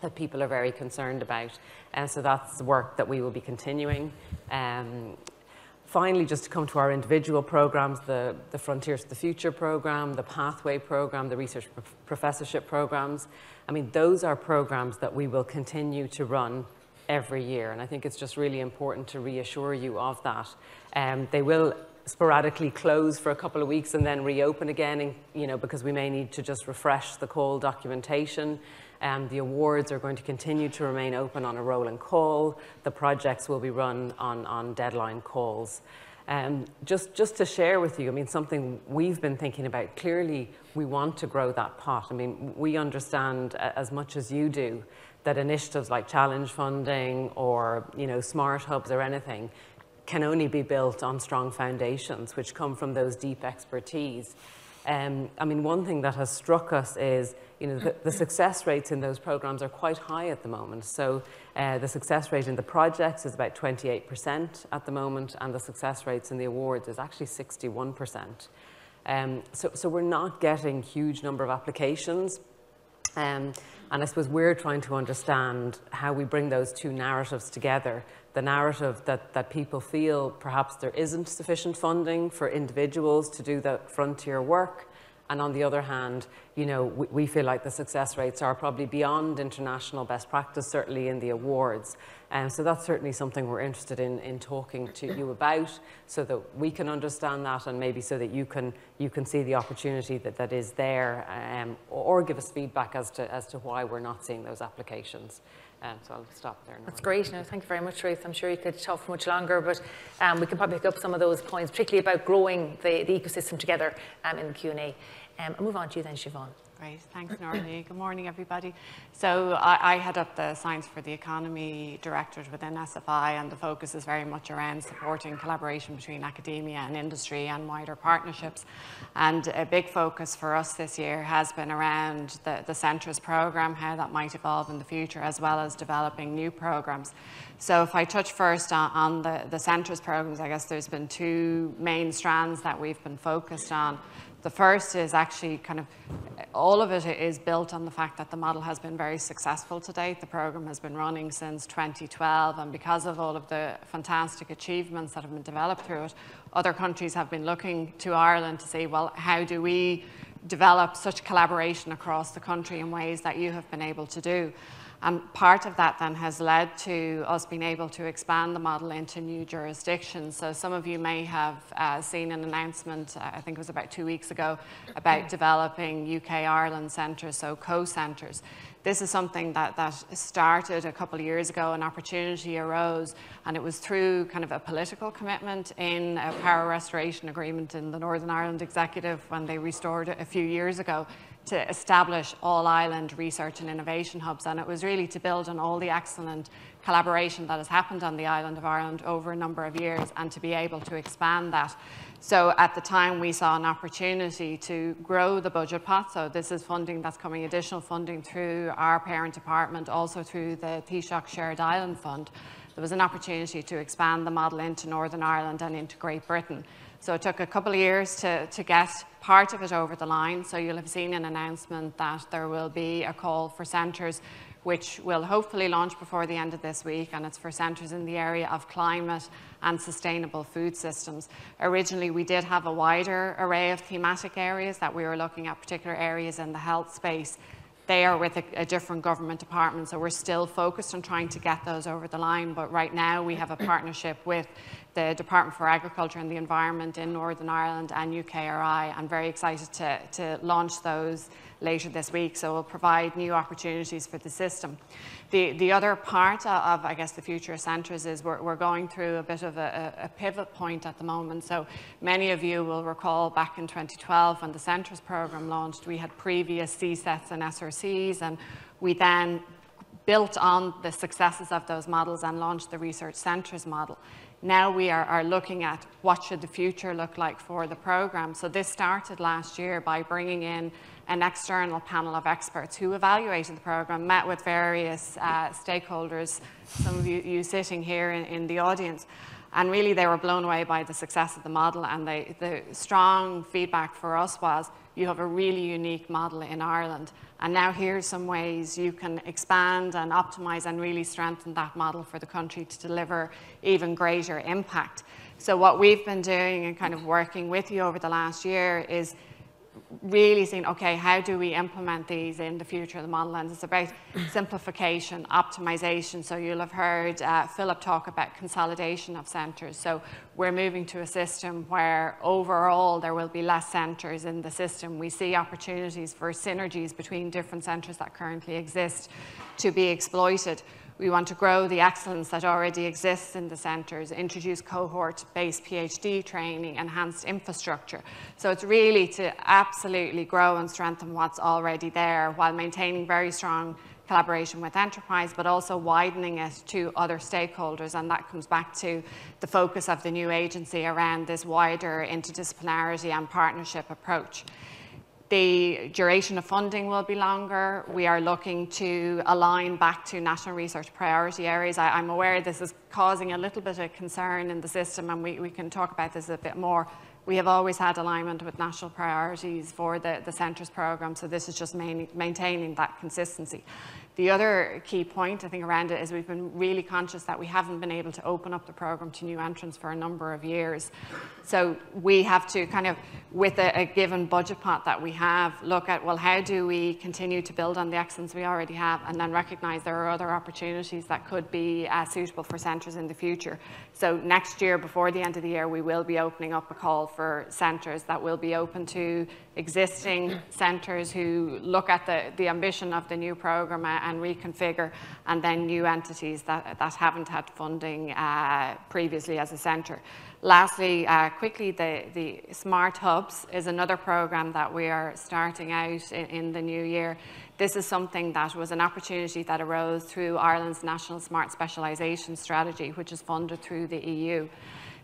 S3: that people are very concerned about. And so that's the work that we will be continuing. Um, Finally, just to come to our individual programs, the, the Frontiers to the Future program, the Pathway program, the Research Professorship programs. I mean, those are programs that we will continue to run every year. And I think it's just really important to reassure you of that. Um, they will sporadically close for a couple of weeks and then reopen again, and, you know, because we may need to just refresh the call documentation. Um, the awards are going to continue to remain open on a rolling call. The projects will be run on, on deadline calls. Um, just, just to share with you, I mean, something we've been thinking about, clearly we want to grow that pot. I mean, we understand uh, as much as you do that initiatives like challenge funding or, you know, smart hubs or anything can only be built on strong foundations, which come from those deep expertise. Um, I mean, one thing that has struck us is you know, the, the, success rates in those programs are quite high at the moment. So uh, the success rate in the projects is about 28% at the moment, and the success rates in the awards is actually 61%. Um, so, so we're not getting huge number of applications. Um, and I suppose we're trying to understand how we bring those two narratives together. The narrative that, that people feel perhaps there isn't sufficient funding for individuals to do the frontier work, and on the other hand, you know, we, we, feel like the success rates are probably beyond international best practice, certainly in the awards. And um, so that's certainly something we're interested in, in talking to you about so that we can understand that and maybe so that you can, you can see the opportunity that, that is there um, or, or give us feedback as to, as to why we're not seeing those applications. Um, so I'll stop there. Now.
S2: That's great. No, thank you very much, Ruth. I'm sure you could talk for much longer, but um, we can probably pick up some of those points, particularly about growing the, the ecosystem together um, in the Q&A. Um, I'll move on to you then, Siobhan.
S5: Great, thanks Norelee. Good morning everybody. So I, I, head up the Science for the Economy Directorate within SFI and the focus is very much around supporting collaboration between academia and industry and wider partnerships. And a big focus for us this year has been around the, the Centres programme, how that might evolve in the future as well as developing new programmes. So if I touch first on, on the, the Centres programmes, I guess there's been two main strands that we've been focused on. The first is actually kind of, all of it is built on the fact that the model has been very successful to date. The program has been running since 2012 and because of all of the fantastic achievements that have been developed through it, other countries have been looking to Ireland to say, well, how do we develop such collaboration across the country in ways that you have been able to do? And part of that then has led to us being able to expand the model into new jurisdictions. So some of you may have uh, seen an announcement, uh, I think it was about two weeks ago, about developing UK Ireland centres, so co-centres. This is something that, that started a couple of years ago, an opportunity arose, and it was through kind of a political commitment in a power restoration agreement in the Northern Ireland Executive when they restored it a few years ago to establish all island research and innovation hubs. And it was really to build on all the excellent collaboration that has happened on the island of Ireland over a number of years and to be able to expand that. So at the time, we saw an opportunity to grow the budget pot. So this is funding that's coming, additional funding through our parent department, also through the Taoiseach Shared Island Fund. There was an opportunity to expand the model into Northern Ireland and into Great Britain. So it took a couple of years to, to get part of it over the line. So you'll have seen an announcement that there will be a call for centres which will hopefully launch before the end of this week, and it's for centres in the area of climate and sustainable food systems. Originally, we did have a wider array of thematic areas that we were looking at particular areas in the health space. They are with a, a, different government department, so we're still focused on trying to get those over the line. But right now, we have a partnership with the Department for Agriculture and the Environment in Northern Ireland and UKRI. I'm very excited to, to launch those later this week, so we'll provide new opportunities for the system. The, the other part of, I guess, the future of centres is we're, we're going through a bit of a, a, pivot point at the moment. So many of you will recall back in 2012 when the centres programme launched, we had previous CSETs and SRCs, and we then built on the successes of those models and launched the research centres model. Now we are, are, looking at what should the future look like for the programme. So this started last year by bringing in an external panel of experts who evaluated the programme, met with various uh, stakeholders, some of you, you sitting here in, in, the audience, and really they were blown away by the success of the model and they, the strong feedback for us was, you have a really unique model in Ireland and now here are some ways you can expand and optimize and really strengthen that model for the country to deliver even greater impact. So what we've been doing and kind of working with you over the last year is really seeing, okay, how do we implement these in the future of the model? And it's about simplification, optimization. So you'll have heard uh, Philip talk about consolidation of centres. So we're moving to a system where overall there will be less centres in the system. We see opportunities for synergies between different centres that currently exist to be exploited. We want to grow the excellence that already exists in the centres, introduce cohort-based PhD training, enhanced infrastructure. So it's really to absolutely grow and strengthen what's already there while maintaining very strong collaboration with enterprise, but also widening it to other stakeholders. And that comes back to the focus of the new agency around this wider interdisciplinarity and partnership approach. The duration of funding will be longer. We are looking to align back to national research priority areas. I, am aware this is causing a little bit of concern in the system, and we, we can talk about this a bit more. We have always had alignment with national priorities for the, the centres programme, so this is just main, maintaining that consistency. The other key point, I think, around it is we've been really conscious that we haven't been able to open up the programme to new entrants for a number of years. So we have to kind of, with a, a, given budget pot that we have, look at, well, how do we continue to build on the excellence we already have and then recognise there are other opportunities that could be uh, suitable for centres in the future. So next year, before the end of the year, we will be opening up a call for centres that will be open to existing centres who look at the, the ambition of the new programme and reconfigure, and then new entities that, that haven't had funding uh, previously as a centre. Lastly, uh, quickly, the, the Smart Hubs is another programme that we are starting out in, in the new year. This is something that was an opportunity that arose through Ireland's National Smart Specialisation Strategy, which is funded through the EU.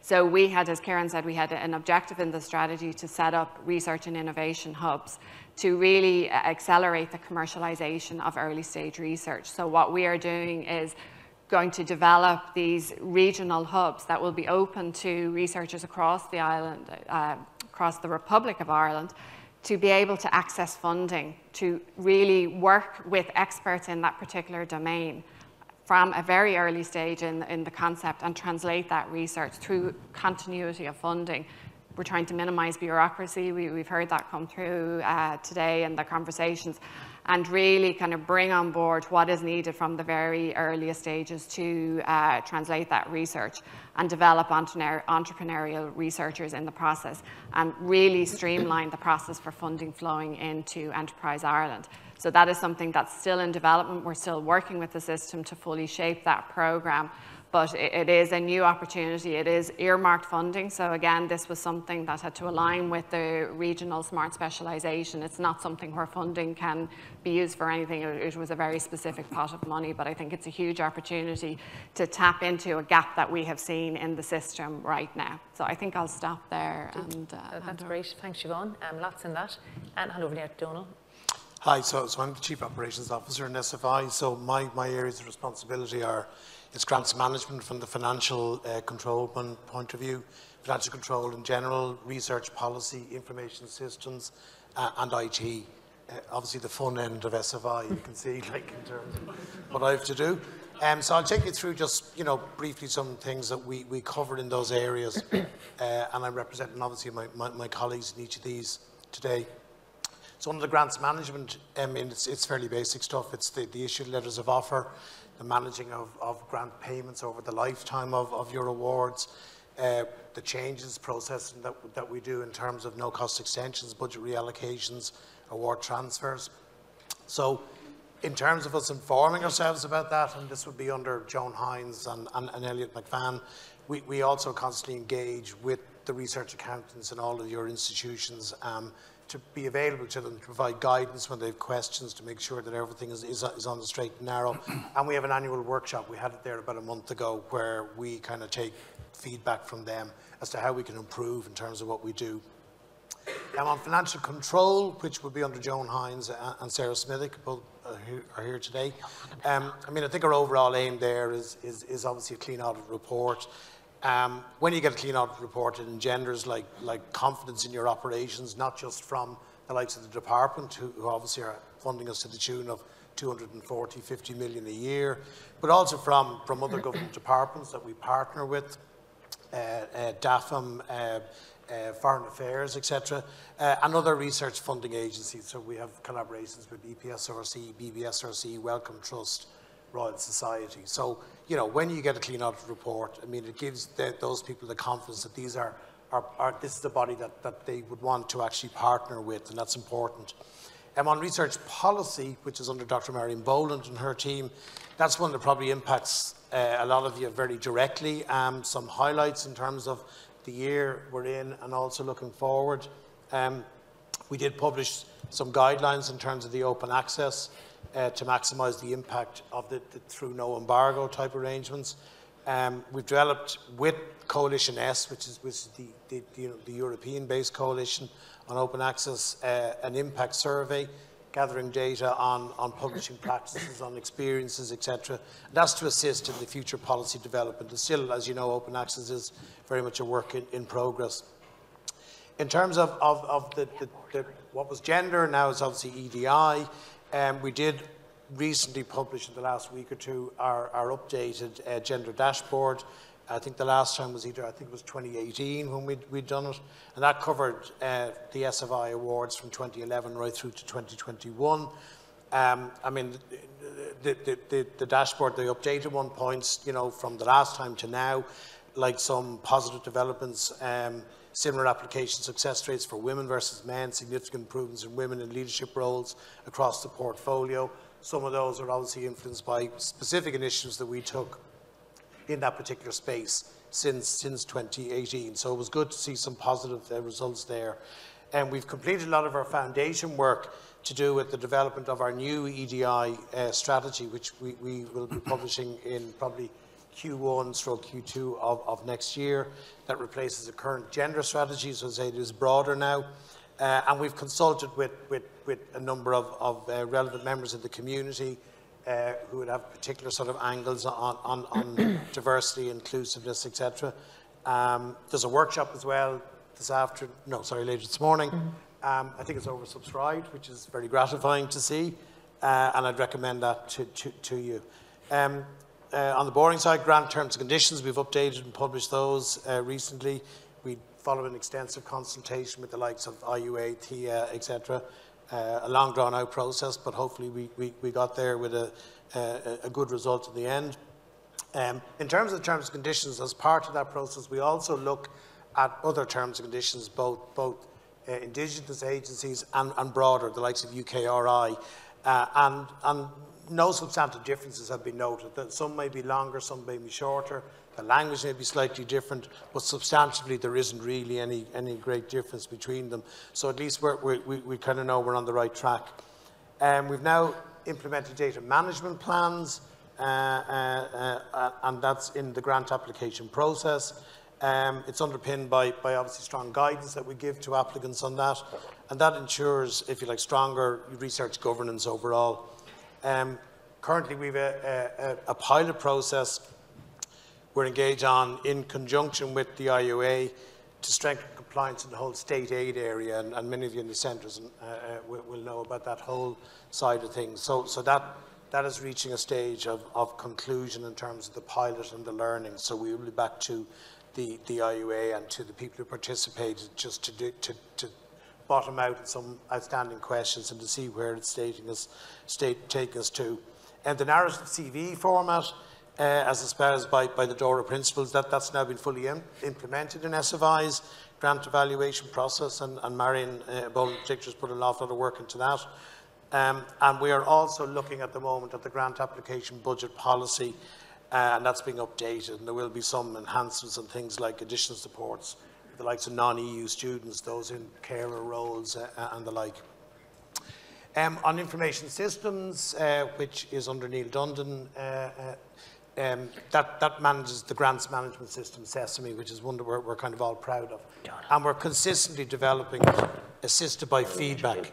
S5: So we had, as Karen said, we had an objective in the strategy to set up research and innovation hubs to really uh, accelerate the commercialization of early stage research. So what we are doing is going to develop these regional hubs that will be open to researchers across the island, uh, across the Republic of Ireland, to be able to access funding, to really work with experts in that particular domain from a very early stage in, in the concept and translate that research through continuity of funding we're trying to minimize bureaucracy. We, have heard that come through uh, today in the conversations and really kind of bring on board what is needed from the very earliest stages to uh, translate that research and develop entrepreneurial researchers in the process and really streamline the process for funding flowing into Enterprise Ireland. So that is something that's still in development. We're still working with the system to fully shape that programme but it is a new opportunity. It is earmarked funding. So again, this was something that had to align with the regional smart specialisation. It's not something where funding can be used for anything. It was a very specific pot of money, but I think it's a huge opportunity to tap into a gap that we have seen in the system right now. So I think I'll stop there. And,
S2: uh, That's great. Thanks, Siobhan. Um, lots in that. And hand over to Donal.
S6: Hi, so, so I'm the Chief Operations Officer in SFI. So my, my areas of responsibility are it's grants management from the financial uh, control point of view, financial control in general, research policy, information systems, uh, and IT. Uh, obviously, the fun end of SFI, you can see, like in terms of what I have to do. Um, so I'll take you through just, you know, briefly some things that we, we covered in those areas, uh, and I'm representing obviously my, my, my, colleagues in each of these today. So under the grants management, I mean, it's, it's fairly basic stuff. It's the, the issued letters of offer, the managing of, of grant payments over the lifetime of, of your awards, uh, the changes processing that, that we do in terms of no-cost extensions, budget reallocations, award transfers. So in terms of us informing ourselves about that, and this would be under Joan Hines and, and, and Elliot McVan, we, we also constantly engage with the research accountants in all of your institutions um, to be available to them, to provide guidance when they have questions, to make sure that everything is, is, is, on the straight and narrow. And we have an annual workshop. We had it there about a month ago where we kind of take feedback from them as to how we can improve in terms of what we do. Now on financial control, which would be under Joan Hines and Sarah Smithick, both are here, are here today. Um, I mean, I think our overall aim there is, is, is obviously a clean audit report. Um, when you get a clean audit report, it engenders like, like confidence in your operations, not just from the likes of the department, who, who obviously are funding us to the tune of 240, 50 million a year, but also from, from other government departments that we partner with, uh, uh, DAFM, uh, uh, Foreign Affairs, etc., uh, and other research funding agencies. So we have collaborations with EPSRC, BBSRC, Wellcome Trust, Royal Society. So, you know, when you get a clean audit report, I mean, it gives the, those people the confidence that these are, are, are, this is the body that, that they would want to actually partner with, and that's important. Um, on research policy, which is under Dr. Marion Boland and her team, that's one that probably impacts uh, a lot of you very directly. Um, some highlights in terms of the year we're in and also looking forward. Um, we did publish some guidelines in terms of the open access uh, to maximise the impact of the, the, through no embargo type arrangements. Um, we've developed with Coalition S, which is, which is the, the, the, the European-based coalition on open access, uh, an impact survey, gathering data on, on publishing practices, on experiences, etc. And that's to assist in the future policy development. And still, as you know, open access is very much a work in, in progress. In terms of, of, of the, the, the, what was gender, now it's obviously EDI. Um, we did recently publish in the last week or two our, our updated uh, gender dashboard. I think the last time was either, I think it was 2018 when we'd, we'd done it. And that covered uh, the SFI awards from 2011 right through to 2021. Um, I mean, the, the, the, the, dashboard, the updated one points, you know, from the last time to now, like some positive developments. Um, similar application success rates for women versus men, significant improvements in women in leadership roles across the portfolio. Some of those are obviously influenced by specific initiatives that we took in that particular space since, since 2018. So it was good to see some positive uh, results there. And we've completed a lot of our foundation work to do with the development of our new EDI uh, strategy, which we, we will be publishing in probably Q1 stroke Q2 of, of next year that replaces the current gender strategy, so say it is broader now. Uh, and we've consulted with, with, with a number of, of uh, relevant members of the community uh, who would have particular sort of angles on, on, on diversity, inclusiveness, etc. Um, there's a workshop as well this afternoon, no, sorry, later this morning. Mm -hmm. um, I think it's oversubscribed, which is very gratifying to see, uh, and I'd recommend that to, to, to you. Um, uh, on the boring side, grant terms and conditions, we've updated and published those uh, recently. We following extensive consultation with the likes of IUA, TIA, etc. Uh, a long drawn out process, but hopefully we, we, we got there with a, a, a good result in the end. Um, in terms of terms and conditions, as part of that process, we also look at other terms and conditions, both, both uh, Indigenous agencies and, and, broader, the likes of UKRI, uh, and, and no substantive differences have been noted. Some may be longer, some may be shorter, the language may be slightly different, but substantively there isn't really any, any great difference between them. So at least we're, we we, we kind of know we're on the right track. Um, we've now implemented data management plans, uh, uh, uh, and that's in the grant application process. Um, it's underpinned by, by obviously strong guidance that we give to applicants on that, and that ensures, if you like, stronger research governance overall. Um, currently, we have a, a, a pilot process we're engaged on in conjunction with the IUA to strengthen compliance in the whole state aid area, and, and many of you in the centres uh, uh, will, will, know about that whole side of things. So, so that, that is reaching a stage of, of conclusion in terms of the pilot and the learning. So we will be back to the, the IUA and to the people who participated just to, do, to, to bottom out some outstanding questions and to see where it's stating us, state, take us to. And the narrative CV format, uh, as espoused by, by the DORA principles, that, that's now been fully Im implemented in SFI's grant evaluation process, and, and Marion uh, Boland has put a lot of work into that. Um, and we are also looking at the moment at the grant application budget policy, uh, and that's being updated, and there will be some enhancements and things like additional supports the likes of non-EU students, those in carer roles uh, and the like. Um, on information systems, uh, which is under Neil Dundon, uh, uh, um, that, that manages the grants management system, Sesame, which is one that we're, we're kind of all proud of. And we're consistently developing assisted by feedback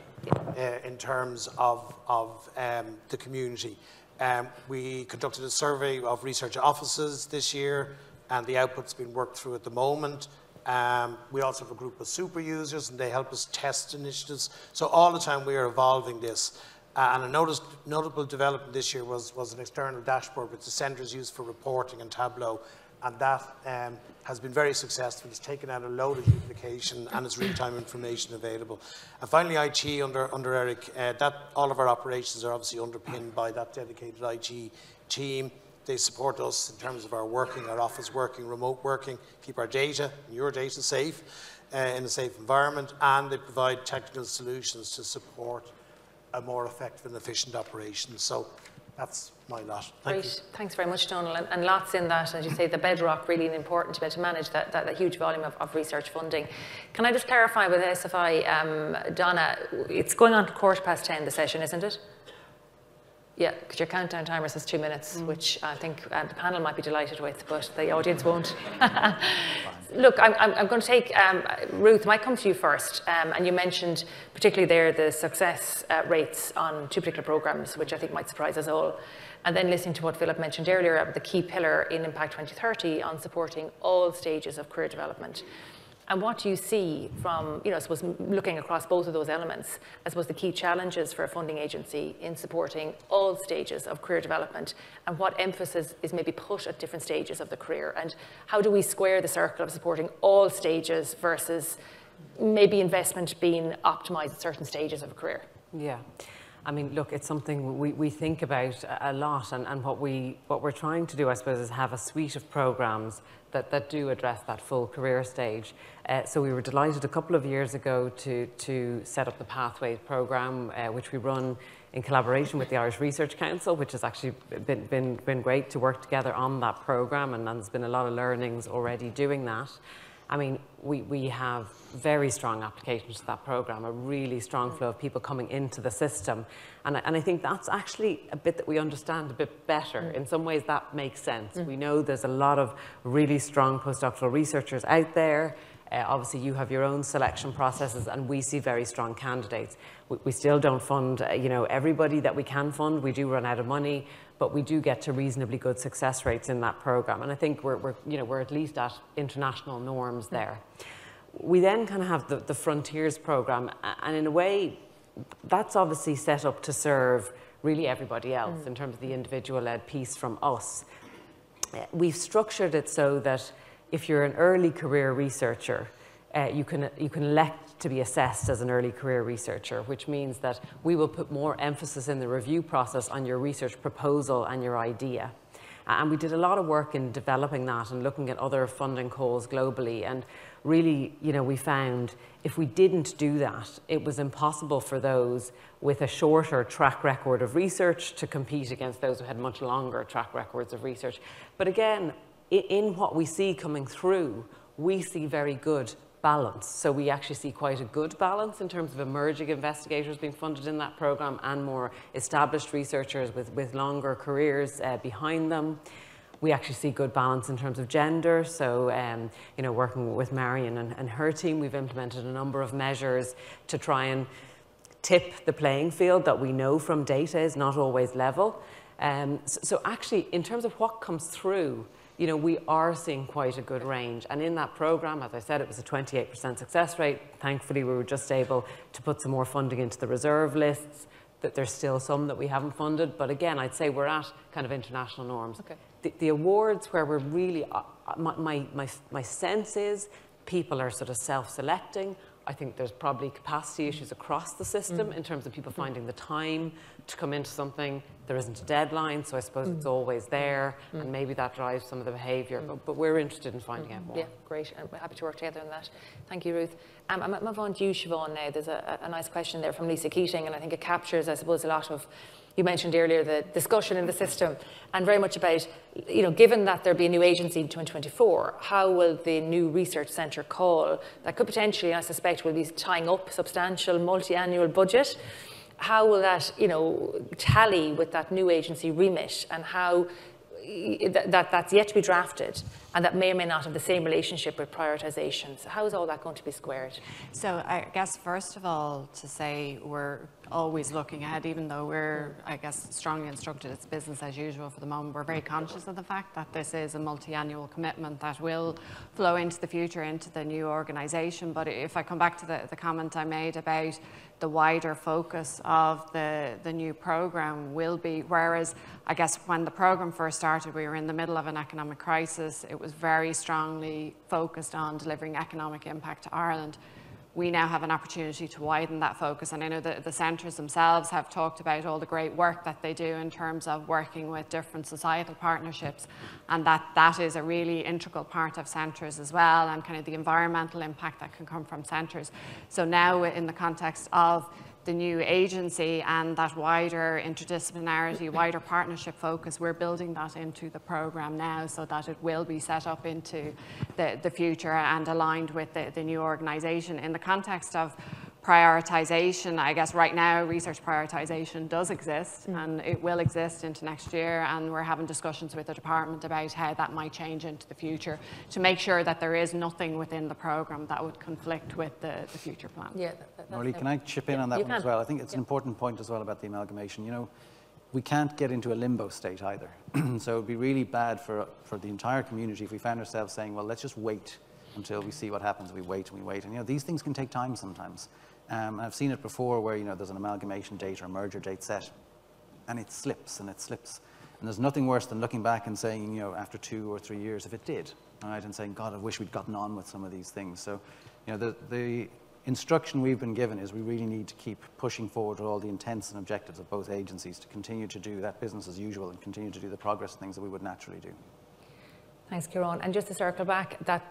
S6: uh, in terms of, of um, the community. Um, we conducted a survey of research offices this year, and the output's been worked through at the moment. Um, we also have a group of super users, and they help us test initiatives. So all the time we are evolving this. Uh, and a noticed, notable development this year was, was an external dashboard which the centres use for reporting and Tableau. And that um, has been very successful. It's taken out a load of duplication and it's real-time information available. And finally, IT under, under Eric, uh, that, all of our operations are obviously underpinned by that dedicated IT team. They support us in terms of our working, our office working, remote working, keep our data, and your data safe uh, in a safe environment, and they provide technical solutions to support a more effective and efficient operation. So that's my lot. Thank
S2: Great.
S6: You.
S2: Thanks very much, Donal. And, and, lots in that, as you say, the bedrock really important to be able to manage that, that, that huge volume of, of, research funding. Can I just clarify with SFI, um, Donna, it's going on quarter past 10, the session, isn't it? Yeah, because your countdown timer says two minutes, mm. which I think uh, the panel might be delighted with, but the audience won't. Look, I'm, I'm, I'm, going to take, um, Ruth, might come to you first. Um, and you mentioned particularly there the success uh, rates on two particular programs, which I think might surprise us all. And then listening to what Philip mentioned earlier about the key pillar in Impact 2030 on supporting all stages of career development. And what do you see from, you know, I suppose looking across both of those elements, I suppose the key challenges for a funding agency in supporting all stages of career development and what emphasis is maybe put at different stages of the career and how do we square the circle of supporting all stages versus maybe investment being optimized at certain stages of a career?
S3: Yeah. I mean, look, it's something we, we think about a lot, and, and what, we, what we're trying to do, I suppose, is have a suite of programs that, that do address that full career stage. Uh, so we were delighted a couple of years ago to, to set up the Pathways program, uh, which we run in collaboration with the Irish Research Council, which has actually been, been, been great to work together on that program, and, and there's been a lot of learnings already doing that. I mean, we, we have very strong applications to that program, a really strong flow of people coming into the system. And, and I think that's actually a bit that we understand a bit better. Mm. In some ways, that makes sense. Mm. We know there's a lot of really strong postdoctoral researchers out there. Uh, obviously, you have your own selection processes, and we see very strong candidates. We, we still don't fund, uh, you know, everybody that we can fund. We do run out of money, but we do get to reasonably good success rates in that program. And I think we're, we're you know, we're at least at international norms there. We then kind of have the, the Frontiers program, and in a way, that's obviously set up to serve really everybody else mm. in terms of the individual-led piece from us. We've structured it so that if you're an early career researcher, uh, you, can, you can elect to be assessed as an early career researcher, which means that we will put more emphasis in the review process on your research proposal and your idea. And we did a lot of work in developing that and looking at other funding calls globally. And really, you know, we found if we didn't do that, it was impossible for those with a shorter track record of research to compete against those who had much longer track records of research. But again, in what we see coming through, we see very good balance. So we actually see quite a good balance in terms of emerging investigators being funded in that program and more established researchers with, with longer careers uh, behind them. We actually see good balance in terms of gender. So, um, you know, working with Marion and, and her team, we've implemented a number of measures to try and tip the playing field that we know from data is not always level. Um, so, so actually, in terms of what comes through, you know, we are seeing quite a good range. And in that program, as I said, it was a 28% success rate. Thankfully, we were just able to put some more funding into the reserve lists. That there's still some that we haven't funded, but again, I'd say we're at kind of international norms.
S2: Okay.
S3: The, the awards where we're really, uh, uh my, my, my, my sense is people are sort of self-selecting. I think there's probably capacity issues across the system mm. in terms of people mm. finding the time to come into something. There isn't a deadline, so I suppose mm. it's always there, mm. and maybe that drives some of the behaviour. But, but, we're interested in finding out more.
S2: Yeah, great. And we're happy to work together on that. Thank you, Ruth. Um, I'm going to move on to you, Siobhan, now. There's a, a nice question there from Lisa Keating, and I think it captures, I suppose, a lot of you mentioned earlier the discussion in the system and very much about, you know, given that there'll be a new agency in 2024, how will the new research centre call that could potentially, I suspect, will be tying up substantial multi-annual budget, how will that, you know, tally with that new agency remit and how eh, that, that's yet to be drafted and that may or may not have the same relationship with prioritisation. So how is all that going to be squared?
S5: So I guess first of all to say we're always looking ahead, even though we're, I guess, strongly instructed it's business as usual for the moment. We're very conscious of the fact that this is a multi-annual commitment that will flow into the future, into the new organisation. But if I come back to the, the comment I made about the wider focus of the, the new programme will be, whereas I guess when the programme first started, we were in the middle of an economic crisis. It was very strongly focused on delivering economic impact to Ireland we now have an opportunity to widen that focus. And I know that the centres themselves have talked about all the great work that they do in terms of working with different societal partnerships, and that that is a really integral part of centres as well, and kind of the environmental impact that can come from centres. So now, in the context of the new agency and that wider interdisciplinarity, wider partnership focus, we're building that into the programme now so that it will be set up into the, the future and aligned with the, the new organisation. In the context of prioritization, I guess right now research prioritization does exist mm. and it will exist into next year and we're having discussions with the department about how that might change into the future to make sure that there is nothing within the programme that would conflict with the, the future plan.
S4: Yeah, that, Norelee, can I chip in yeah, on that one can. as well? I think it's yeah. an important point as well about the amalgamation. You know, we can't get into a limbo state either. so it would be really bad for, for the entire community if we found ourselves saying, well, let's just wait until we see what happens. We wait and we wait. And, you know, these things can take time sometimes. Um, I've seen it before where, you know, there's an amalgamation date or merger date set, and it slips and it slips. And there's nothing worse than looking back and saying, you know, after two or three years, if it did, right, and saying, God, I wish we'd gotten on with some of these things. So, you know, the, the instruction we've been given is we really need to keep pushing forward with all the intents and objectives of both agencies to continue to do that business as usual and continue to do the progress things that we would naturally do.
S2: Thanks, Ciarán. And just to circle back, that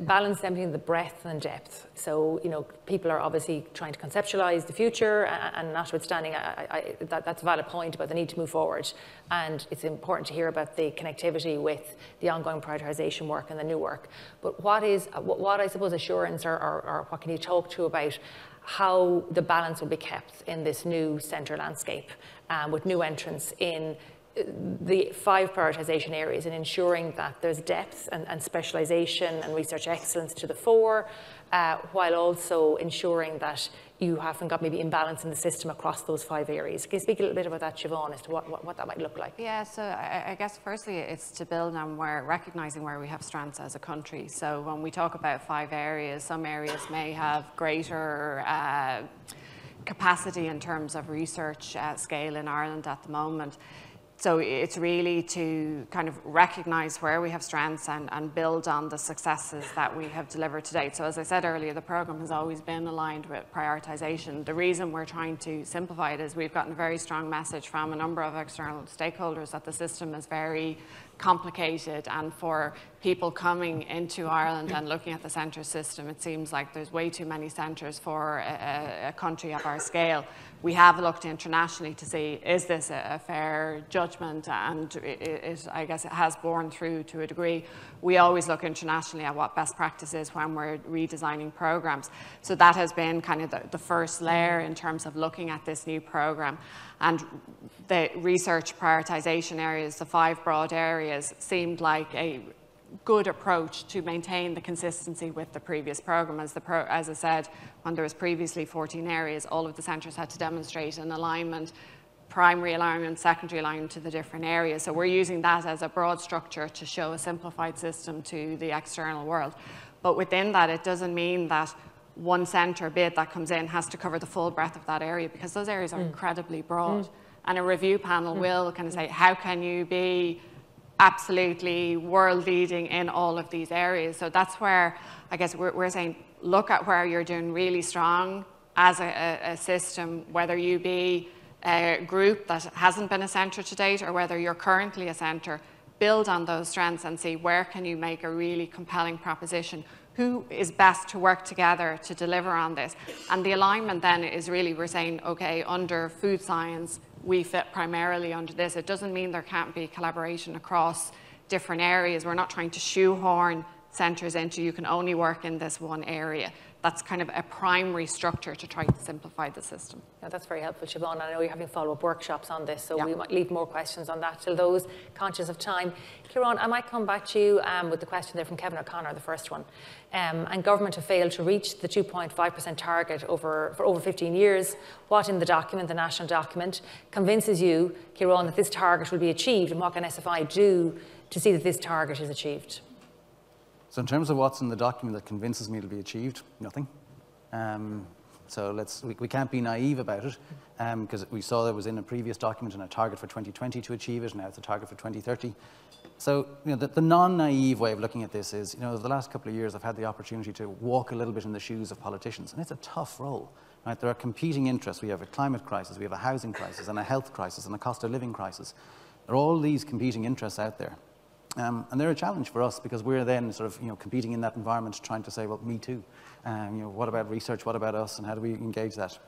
S2: balance them between the breadth and depth. So, you know, people are obviously trying to conceptualize the future and notwithstanding, I, I, that, that's a valid point about the need to move forward. And it's important to hear about the connectivity with the ongoing prioritization work and the new work. But what is, what I suppose assurance or, or, or what can you talk to about how the balance will be kept in this new centre landscape um, with new entrants in the five prioritisation areas and ensuring that there's depth and, and specialisation and research excellence to the fore, uh, while also ensuring that you haven't got maybe imbalance in the system across those five areas. Can you speak a little bit about that, Siobhan, as to what, what, what that might look like?
S5: Yeah, so I, I, guess firstly it's to build on where, recognising where we have strengths as a country. So when we talk about five areas, some areas may have greater uh, capacity in terms of research uh, scale in Ireland at the moment so it's really to kind of recognize where we have strengths and, and build on the successes that we have delivered to date. So as I said earlier, the program has always been aligned with prioritization. The reason we're trying to simplify it is we've gotten a very strong message from a number of external stakeholders that the system is very complicated and for people coming into Ireland and looking at the centre system, it seems like there's way too many centres for a, a, country of our scale. We have looked internationally to see is this a, a fair judgment and it, it, I guess it has borne through to a degree. We always look internationally at what best practice is when we're redesigning programmes. So that has been kind of the, the first layer in terms of looking at this new programme. And the research prioritisation areas, the five broad areas, seemed like a good approach to maintain the consistency with the previous programme. As, the pro as I said, when there was previously 14 areas, all of the centres had to demonstrate an alignment, primary alignment, secondary alignment to the different areas. So we're using that as a broad structure to show a simplified system to the external world. But within that, it doesn't mean that one centre bid that comes in has to cover the full breadth of that area because those areas are mm. incredibly broad. Mm. And a review panel mm. will kind of say, how can you be absolutely world leading in all of these areas? So that's where I guess we're, we're saying, look at where you're doing really strong as a, a, system, whether you be a group that hasn't been a centre to date or whether you're currently a centre, build on those strengths and see where can you make a really compelling proposition who is best to work together to deliver on this. And the alignment then is really, we're saying, okay, under food science, we fit primarily under this. It doesn't mean there can't be collaboration across different areas. We're not trying to shoehorn centres into you can only work in this one area that's kind of a primary structure to try to simplify the system.
S2: Yeah, that's very helpful, Siobhan. I know you're having follow-up workshops on this, so yeah. we might leave more questions on that till those conscious of time. Ciarán, I might come back to you um, with the question there from Kevin O'Connor, the first one. Um, and government have failed to reach the 2.5% target over, for over 15 years. What in the document, the national document, convinces you, Ciarán, that this target will be achieved and what can SFI do to see that this target is achieved?
S4: So in terms of what's in the document that convinces me it'll be achieved, nothing. Um, so let's, we, we, can't be naive about it because um, we saw that was in a previous document and a target for 2020 to achieve it, and now it's a target for 2030. So you know, the, the non-naive way of looking at this is, you know, the last couple of years I've had the opportunity to walk a little bit in the shoes of politicians, and it's a tough role. Right? There are competing interests. We have a climate crisis, we have a housing crisis, and a health crisis, and a cost of living crisis. There are all these competing interests out there. Um, and they're a challenge for us because we're then sort of you know, competing in that environment trying to say, well, me too. Um, you know, what about research? What about us? And how do we engage that?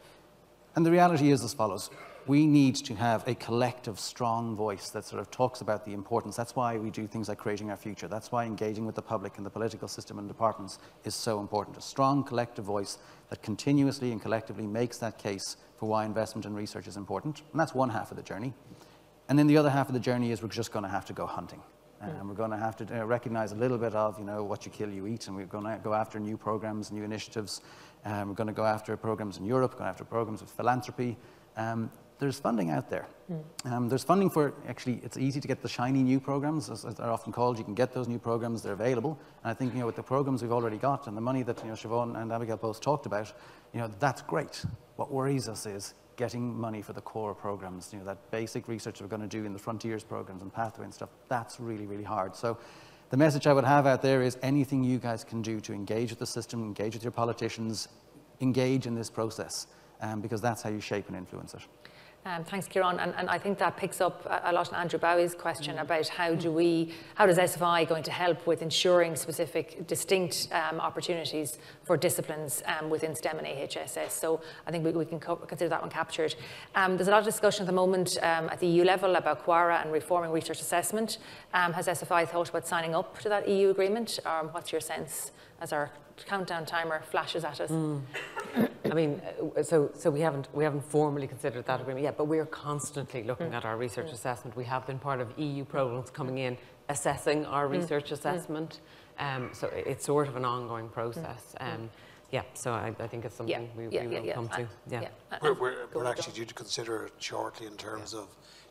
S4: And the reality is as follows. We need to have a collective, strong voice that sort of talks about the importance. That's why we do things like creating our future. That's why engaging with the public and the political system and departments is so important. A strong collective voice that continuously and collectively makes that case for why investment in research is important. And that's one half of the journey. And then the other half of the journey is we're just going to have to go hunting. And we're going to have to uh, recognize a little bit of, you know, what you kill, you eat, and we're going to go after new programs, new initiatives. Um, we're going to go after programs in Europe, going after programs with philanthropy. Um, there's funding out there. Mm. Um, there's funding for, actually, it's easy to get the shiny new programs, as, as, they're often called. You can get those new programs, they're available. And I think, you know, with the programs we've already got and the money that, you know, Siobhan and Abigail both talked about, you know, that's great. What worries us is getting money for the core programs, you know, that basic research we're going to do in the frontiers programs and pathway and stuff, that's really, really hard. So the message I would have out there is anything you guys can do to engage with the system, engage with your politicians, engage in this process, um, because that's how you shape and influence it.
S2: Um, thanks, Ciarán. And, and, I think that picks up a, lot on Andrew Bowie's question mm. about how do we, how does SFI going to help with ensuring specific, distinct um, opportunities for disciplines um, within STEM and AHSS. So I think we, we can consider that one captured. Um, there's a lot of discussion at the moment um, at the EU level about CoARA and reforming research assessment. Um, has SFI thought about signing up to that EU agreement? what's your sense as our countdown timer flashes at us. Mm.
S3: I mean, uh, so so we haven't we haven't formally considered that agreement yet, but we are constantly looking mm. at our research mm. assessment. We have been part of EU programs coming in assessing our mm. research mm. assessment. Um, so it's sort of an ongoing process. Mm. Um, yeah, so I, I, think it's something yeah. we, yeah, we will yeah, come to. Yeah,
S6: we're, we're, we're actually due to consider it shortly in terms of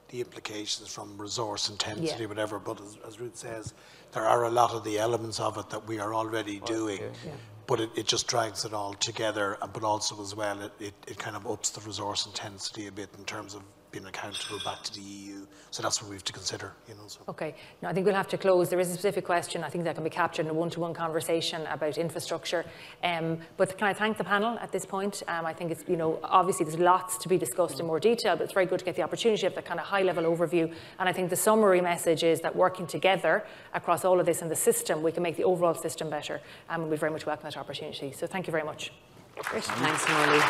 S6: the implications from resource intensity, whatever. But as, as Ruth says, there are a lot of the elements of it that we are already doing, yeah. but it, it, just drags it all together. Uh, but also as well, it, it, it, kind of ups the resource intensity a bit in terms of being accountable back to the EU. So that's what we have to consider, you know. So.
S2: Okay. No, I think we'll have to close. There is a specific question. I think that can be captured in a one-to-one conversation about infrastructure. Um, but can I thank the panel at this point? Um, I think it's, you know, obviously there's lots to be discussed in more detail, but it's very good to get the opportunity of the kind of high-level overview. And I think the summary message is that working together across all of this in the system, we can make the overall system better. Um, and we very much welcome that opportunity. So thank you very much.
S3: Thanks, Norelee.